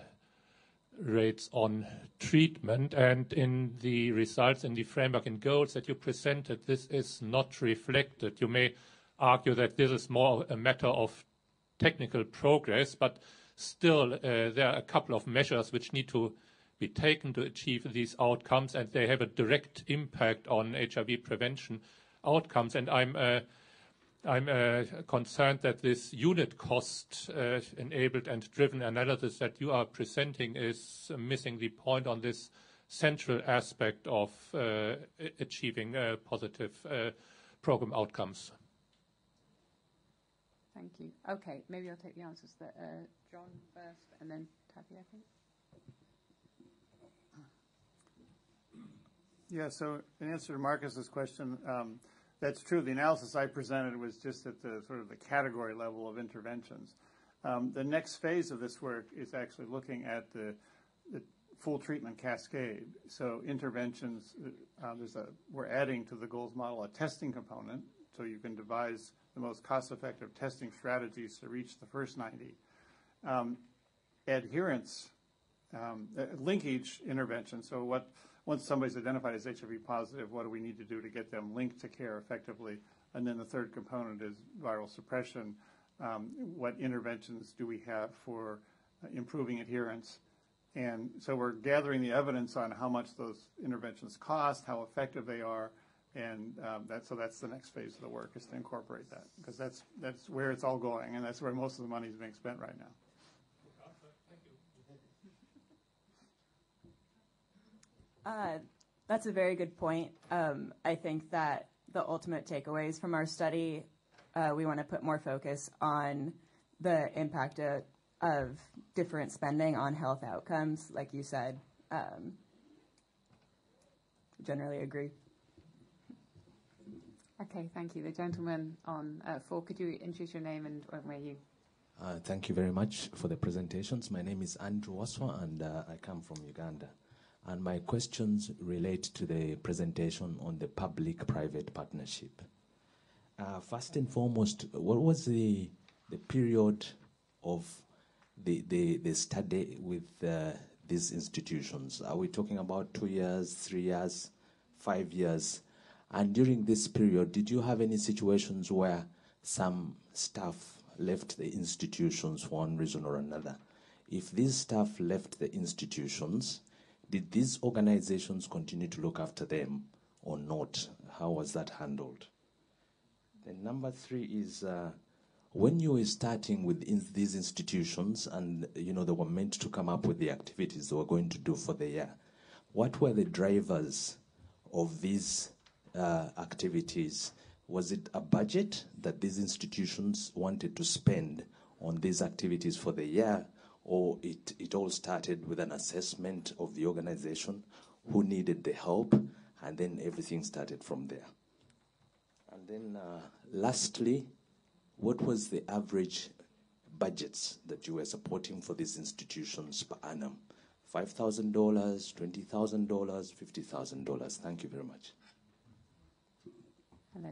rates on treatment. And in the results in the framework and GOALS that you presented, this is not reflected. You may argue that this is more a matter of technical progress, but still, uh, there are a couple of measures which need to be taken to achieve these outcomes, and they have a direct impact on HIV prevention outcomes. And I'm uh, I'm uh, concerned that this unit cost enabled and driven analysis that you are presenting is missing the point on this central aspect of achieving positive program outcomes. Thank you. Okay, maybe I'll take the answers. That uh, John first, and then Tavi, I think. Yeah. So in answer to Marcus's question, um, that's true. The analysis I presented was just at the sort of the category level of interventions. Um, the next phase of this work is actually looking at the, the full treatment cascade. So interventions, uh, there's a we're adding to the GOALS model a testing component, so you can devise the most cost-effective testing strategies to reach the first 90. Um, adherence, um, linkage intervention. So what once somebody's identified as HIV positive, what do we need to do to get them linked to care effectively? And then the third component is viral suppression. Um, what interventions do we have for uh, improving adherence? And so we're gathering the evidence on how much those interventions cost, how effective they are, and um, so that's the next phase of the work is to incorporate that because that's, that's where it's all going and that's where most of the money is being spent right now. Uh, that's a very good point. Um, I think that the ultimate takeaways from our study, uh, we want to put more focus on the impact of, of different spending on health outcomes, like you said. Um, generally agree. Okay, thank you. The gentleman on uh, four, could you introduce your name and where you? Uh, thank you very much for the presentations. My name is Andrew Waswa, and uh, I come from Uganda. And my questions relate to the presentation on the public-private partnership. Uh, first and foremost, what was the the period of the the, the study with uh, these institutions? Are we talking about two years, three years, five years? And during this period, did you have any situations where some staff left the institutions for one reason or another? If these staff left the institutions, did these organizations continue to look after them or not? How was that handled? Then number three is uh, when you were starting with in these institutions and you know they were meant to come up with the activities they were going to do for the year, what were the drivers of these uh, activities? Was it a budget that these institutions wanted to spend on these activities for the year, or it, it all started with an assessment of the organization? who needed the help, and then everything started from there. And then, uh, lastly, what was the average budgets that you were supporting for these institutions per annum? $5,000, $20,000, $50,000. Thank you very much. Hello.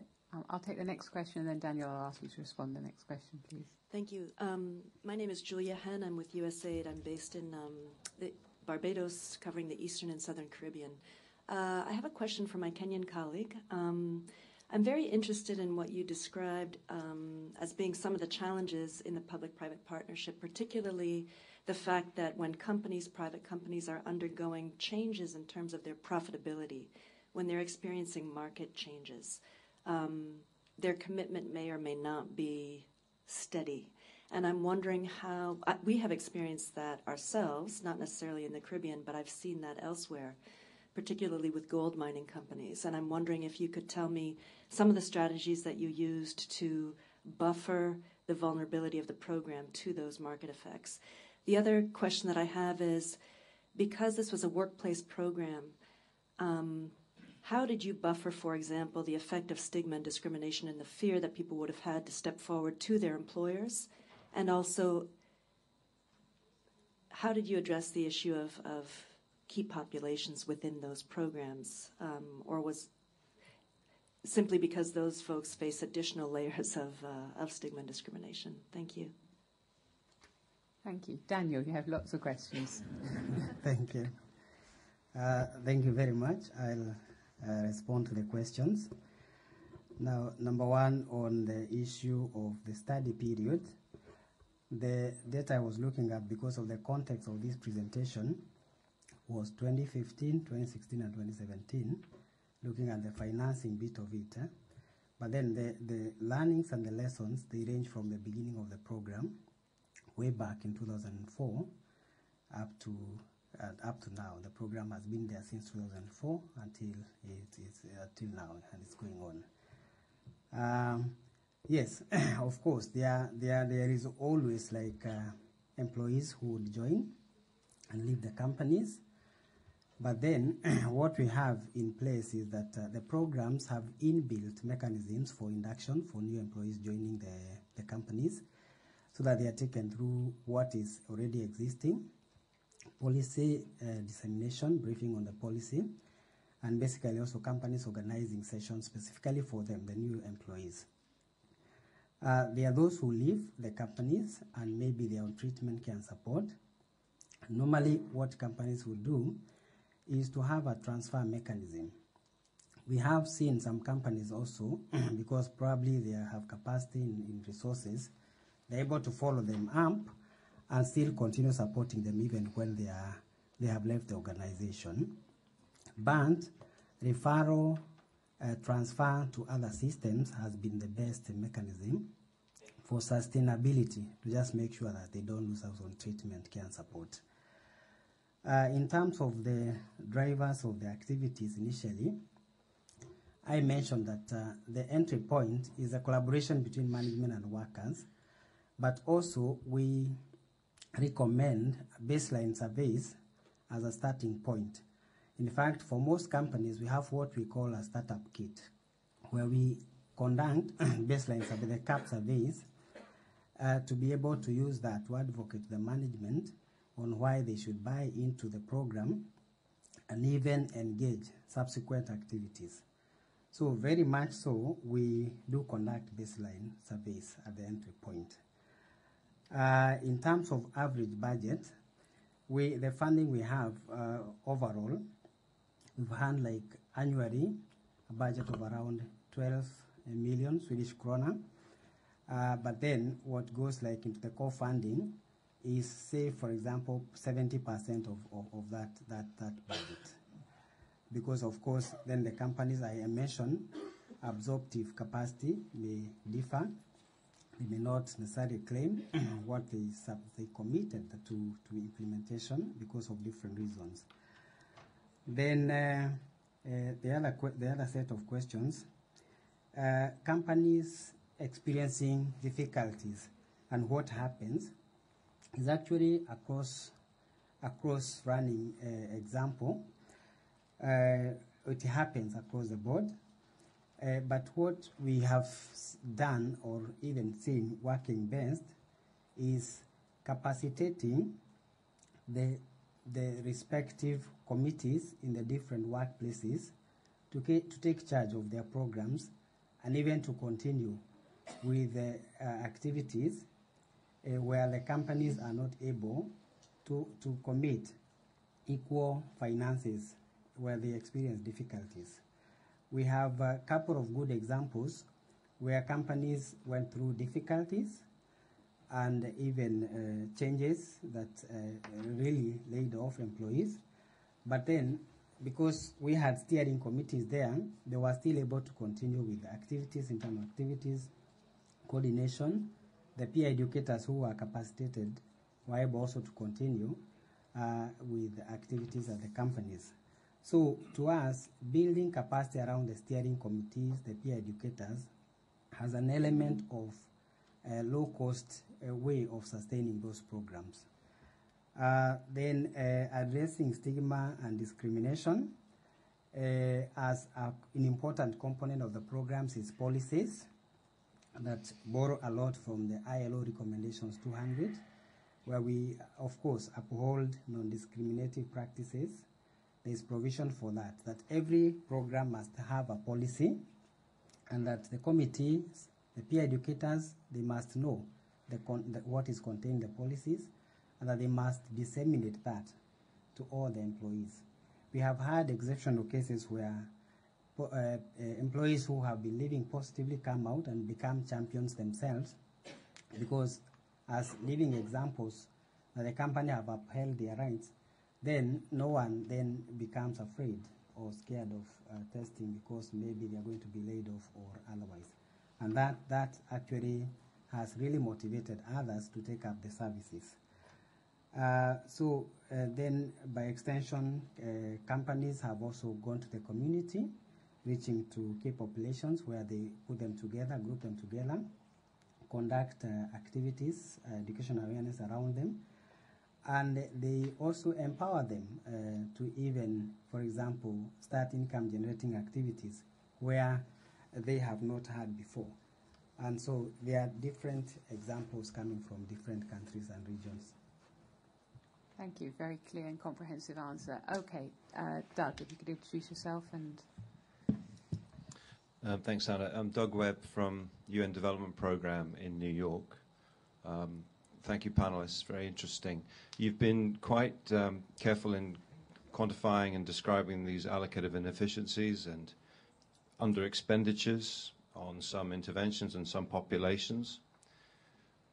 I'll take the next question, and then Daniel, I'll ask you to respond to the next question, please. Thank you. Um, my name is Julia Hen. I'm with USAID. I'm based in um, Barbados, covering the Eastern and Southern Caribbean. Uh, I have a question for my Kenyan colleague. Um, I'm very interested in what you described um, as being some of the challenges in the public private partnership, particularly the fact that when companies, private companies, are undergoing changes in terms of their profitability, when they're experiencing market changes, um, their commitment may or may not be steady. And I'm wondering how uh, we have experienced that ourselves, not necessarily in the Caribbean, but I've seen that elsewhere, particularly with gold mining companies. And I'm wondering if you could tell me some of the strategies that you used to buffer the vulnerability of the program to those market effects. The other question that I have is because this was a workplace program, um, how did you buffer, for example, the effect of stigma and discrimination and the fear that people would have had to step forward to their employers? And also, how did you address the issue of, of key populations within those programs? Um, or was simply because those folks face additional [LAUGHS] layers of, uh, of stigma and discrimination? Thank you. Thank you. Daniel, you have lots of questions. [LAUGHS] thank you. Uh, thank you very much. I'll respond to the questions. Now, number one, on the issue of the study period, the data I was looking at because of the context of this presentation was 2015, 2016, and 2017, looking at the financing bit of it. Eh? But then the, the learnings and the lessons, they range from the beginning of the program, way back in 2004, up to uh, up to now. The program has been there since 2004 until it is uh, till now, and it's going on. Um, yes, [COUGHS] of course, there there there is always like uh, employees who would join and leave the companies. But then, [COUGHS] what we have in place is that uh, the programs have inbuilt mechanisms for induction for new employees joining the, the companies so that they are taken through what is already existing policy uh, dissemination, briefing on the policy, and basically also companies organizing sessions specifically for them, the new employees. Uh, there are those who leave the companies and maybe they're on treatment and support. Normally, what companies will do is to have a transfer mechanism. We have seen some companies also, [CLEARS THROAT] because probably they have capacity in, in resources, they're able to follow them up and still continue supporting them even when they, are, they have left the organization. But referral uh, transfer to other systems has been the best mechanism for sustainability to just make sure that they don't lose out on treatment, care, and support. Uh, in terms of the drivers of the activities initially, I mentioned that uh, the entry point is a collaboration between management and workers, but also we recommend baseline surveys as a starting point. In fact, for most companies, we have what we call a startup kit, where we conduct [CLEARS THROAT] baseline survey, the CAP surveys, uh, to be able to use that to advocate the management on why they should buy into the program and even engage subsequent activities. So very much so, we do conduct baseline surveys at the entry point. Uh, in terms of average budget, we the funding we have uh, overall, we've had like annually a budget of around 12 million Swedish krona. Uh, but then what goes like into the co-funding is say for example 70% of, of, of that, that, that budget. Because of course then the companies I mentioned absorptive capacity may differ they may not necessarily claim [CLEARS THROAT] what they, they committed to, to implementation because of different reasons. Then uh, uh, the, other the other set of questions, uh, companies experiencing difficulties and what happens is actually across, across running uh, example. Uh, it happens across the board. Uh, but what we have done or even seen working best is capacitating the, the respective committees in the different workplaces to, to take charge of their programs and even to continue with the uh, activities uh, where the companies are not able to, to commit equal finances where they experience difficulties. We have a couple of good examples where companies went through difficulties and even uh, changes that uh, really laid off employees. But then, because we had steering committees there, they were still able to continue with activities, internal activities, coordination. The peer educators who were capacitated were able also to continue uh, with activities at the companies. So to us, building capacity around the steering committees, the peer educators, has an element of a low-cost uh, way of sustaining those programs. Uh, then uh, addressing stigma and discrimination uh, as a, an important component of the programs is policies that borrow a lot from the ILO recommendations 200, where we, of course, uphold non-discriminative practices there is provision for that, that every program must have a policy and that the committee, the peer educators, they must know the, the what is contained in the policies and that they must disseminate that to all the employees. We have had exceptional cases where uh, uh, employees who have been living positively come out and become champions themselves because as living examples that the company have upheld their rights then no one then becomes afraid or scared of uh, testing because maybe they are going to be laid off or otherwise. And that, that actually has really motivated others to take up the services. Uh, so uh, then by extension, uh, companies have also gone to the community, reaching to key populations where they put them together, group them together, conduct uh, activities, uh, education awareness around them, and they also empower them uh, to even, for example, start income generating activities where they have not had before. And so there are different examples coming from different countries and regions. Thank you. Very clear and comprehensive answer. Okay, uh, Doug, if you could introduce yourself and. Um, thanks, Anna. I'm Doug Webb from UN Development Program in New York. Um, Thank you, panelists. Very interesting. You've been quite um, careful in quantifying and describing these allocative inefficiencies and under expenditures on some interventions and some populations.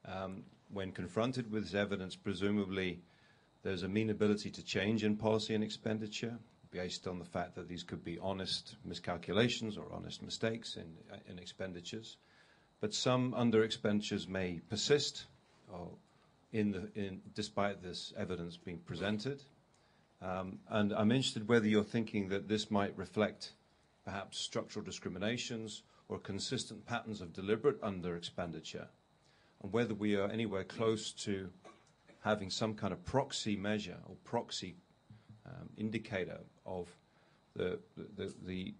Um, when confronted with this evidence, presumably there's a mean ability to change in policy and expenditure based on the fact that these could be honest miscalculations or honest mistakes in, in expenditures. But some under expenditures may persist in the, in, despite this evidence being presented. Um, and I'm interested whether you're thinking that this might reflect perhaps structural discriminations or consistent patterns of deliberate under expenditure, and whether we are anywhere close to having some kind of proxy measure or proxy um, indicator of the, the, the,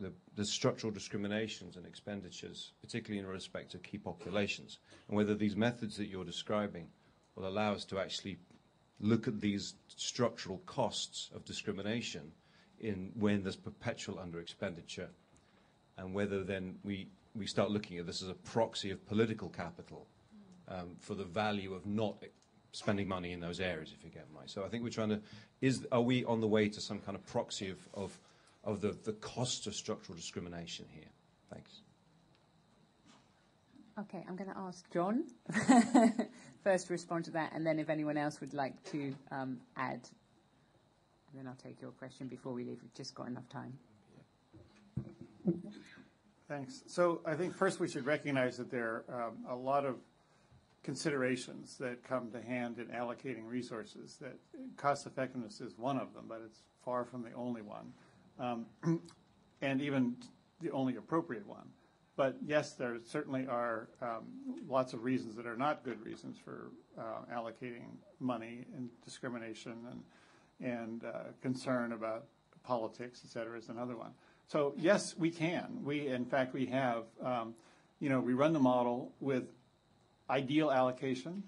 the, the structural discriminations and expenditures, particularly in respect to key populations, and whether these methods that you're describing will allow us to actually look at these structural costs of discrimination in when there's perpetual under expenditure, and whether then we, we start looking at this as a proxy of political capital um, for the value of not spending money in those areas, if you get my. So I think we're trying to, is, are we on the way to some kind of proxy of, of of the, the cost of structural discrimination here. Thanks. Okay, I'm going to ask John [LAUGHS] first to respond to that, and then if anyone else would like to um, add, and then I'll take your question before we leave. We've just got enough time. Thanks. So I think first we should recognize that there are um, a lot of considerations that come to hand in allocating resources. That cost effectiveness is one of them, but it's far from the only one um, [CLEARS THROAT] and even the only appropriate one. But yes, there certainly are um, lots of reasons that are not good reasons for uh, allocating money and discrimination and and uh, concern about politics, et cetera, is another one. So yes, we can. We, in fact, we have, um, you know, we run the model with ideal allocation,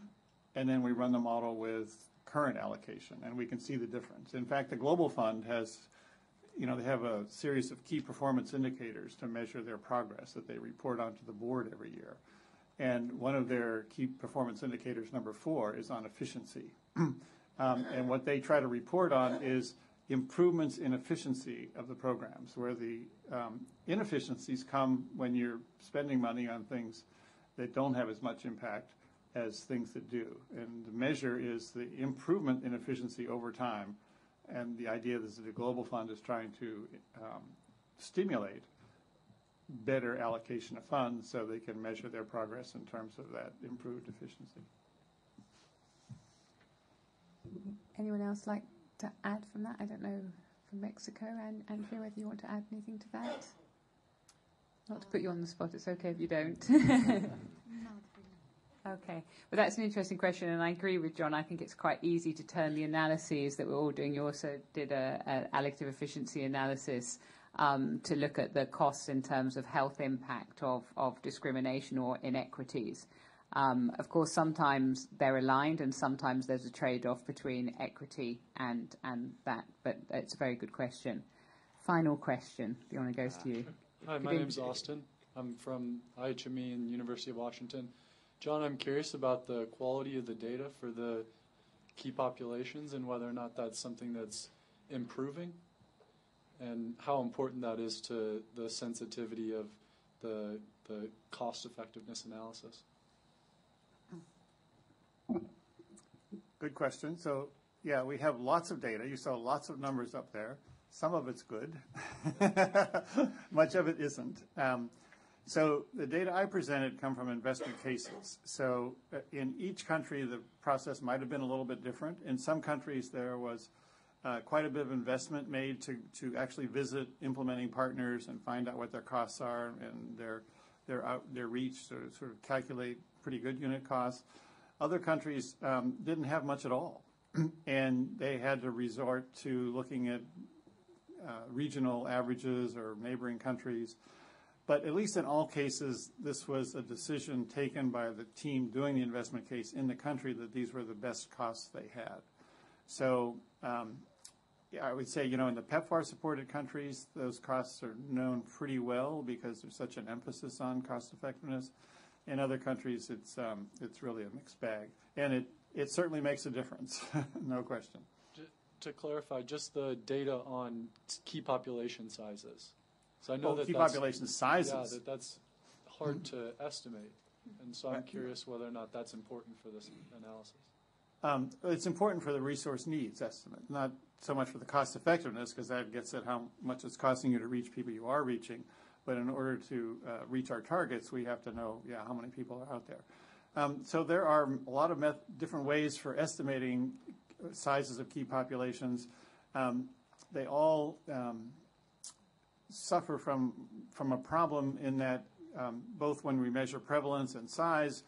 and then we run the model with current allocation, and we can see the difference. In fact, the Global Fund has, you know, they have a series of key performance indicators to measure their progress that they report onto the board every year. And one of their key performance indicators, number four, is on efficiency. [CLEARS THROAT] um, and what they try to report on is improvements in efficiency of the programs, where the um, inefficiencies come when you're spending money on things that don't have as much impact as things that do. And the measure is the improvement in efficiency over time. And the idea is that the Global Fund is trying to um, stimulate better allocation of funds so they can measure their progress in terms of that improved efficiency. Anyone else like to add from that? I don't know from Mexico, and Andrea, whether you want to add anything to that. Not to put you on the spot. It's okay if you don't. [LAUGHS] [LAUGHS] Okay, well, that's an interesting question, and I agree with John. I think it's quite easy to turn the analyses that we're all doing. You also did a, a allocative efficiency analysis um, to look at the costs in terms of health impact of, of discrimination or inequities. Um, of course, sometimes they're aligned, and sometimes there's a trade-off between equity and and that. But it's a very good question. Final question. The honor goes to you. Hi, my name is Austin. I'm from IHME and University of Washington. John, I'm curious about the quality of the data for the key populations and whether or not that's something that's improving and how important that is to the sensitivity of the, the cost effectiveness analysis. Good question. So, yeah, we have lots of data. You saw lots of numbers up there. Some of it's good, [LAUGHS] much of it isn't. Um, so the data I presented come from investment cases. So uh, in each country, the process might have been a little bit different. In some countries, there was uh, quite a bit of investment made to, to actually visit implementing partners and find out what their costs are and their their out, their reach to sort of calculate pretty good unit costs. Other countries um, didn't have much at all, [CLEARS THROAT] and they had to resort to looking at uh, regional averages or neighboring countries. But at least in all cases, this was a decision taken by the team doing the investment case in the country that these were the best costs they had. So um, I would say, you know, in the PEPFAR-supported countries, those costs are known pretty well because there's such an emphasis on cost effectiveness. In other countries, it's um, it's really a mixed bag, and it it certainly makes a difference, [LAUGHS] no question. To clarify, just the data on key population sizes. So I know that key that's- population sizes. Yeah, that that's hard to estimate, and so I'm curious whether or not that's important for this analysis. Um, It's important for the resource needs estimate, not so much for the cost effectiveness, because that gets at how much it's costing you to reach people you are reaching. But in order to uh, reach our targets, we have to know, yeah, how many people are out there. Um, So there are a lot of meth- different ways for estimating sizes of key populations. Um, They all um, suffer from, from a problem in that um, both when we measure prevalence and size,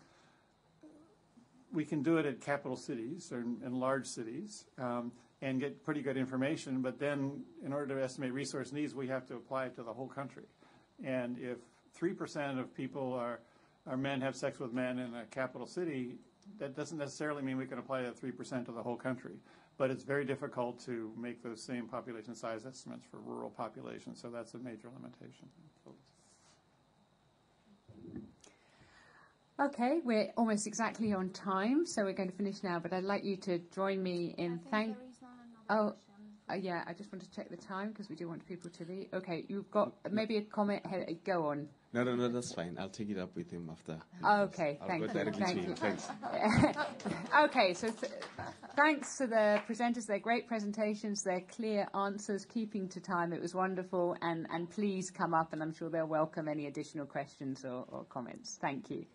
we can do it at capital cities or in, in large cities um, and get pretty good information. But then, in order to estimate resource needs, we have to apply it to the whole country. And if three percent of people are are men have sex with men in a capital city, that doesn't necessarily mean we can apply that three percent to the whole country. But it's very difficult to make those same population size estimates for rural populations. So that's a major limitation. Okay, we're almost exactly on time, so we're going to finish now. But I'd like you to join me in thank. Oh, uh, yeah. I just want to check the time because we do want people to leave. Okay, you've got maybe a comment. He- Go on. No, no, no, that's fine. I'll take it up with him after. Okay, I'll thank go you. Thank to you. Thanks. [LAUGHS] okay, so th- thanks to the presenters. They're great presentations. They're clear answers, keeping to time. It was wonderful. And, and please come up, and I'm sure they'll welcome any additional questions or, or comments. Thank you.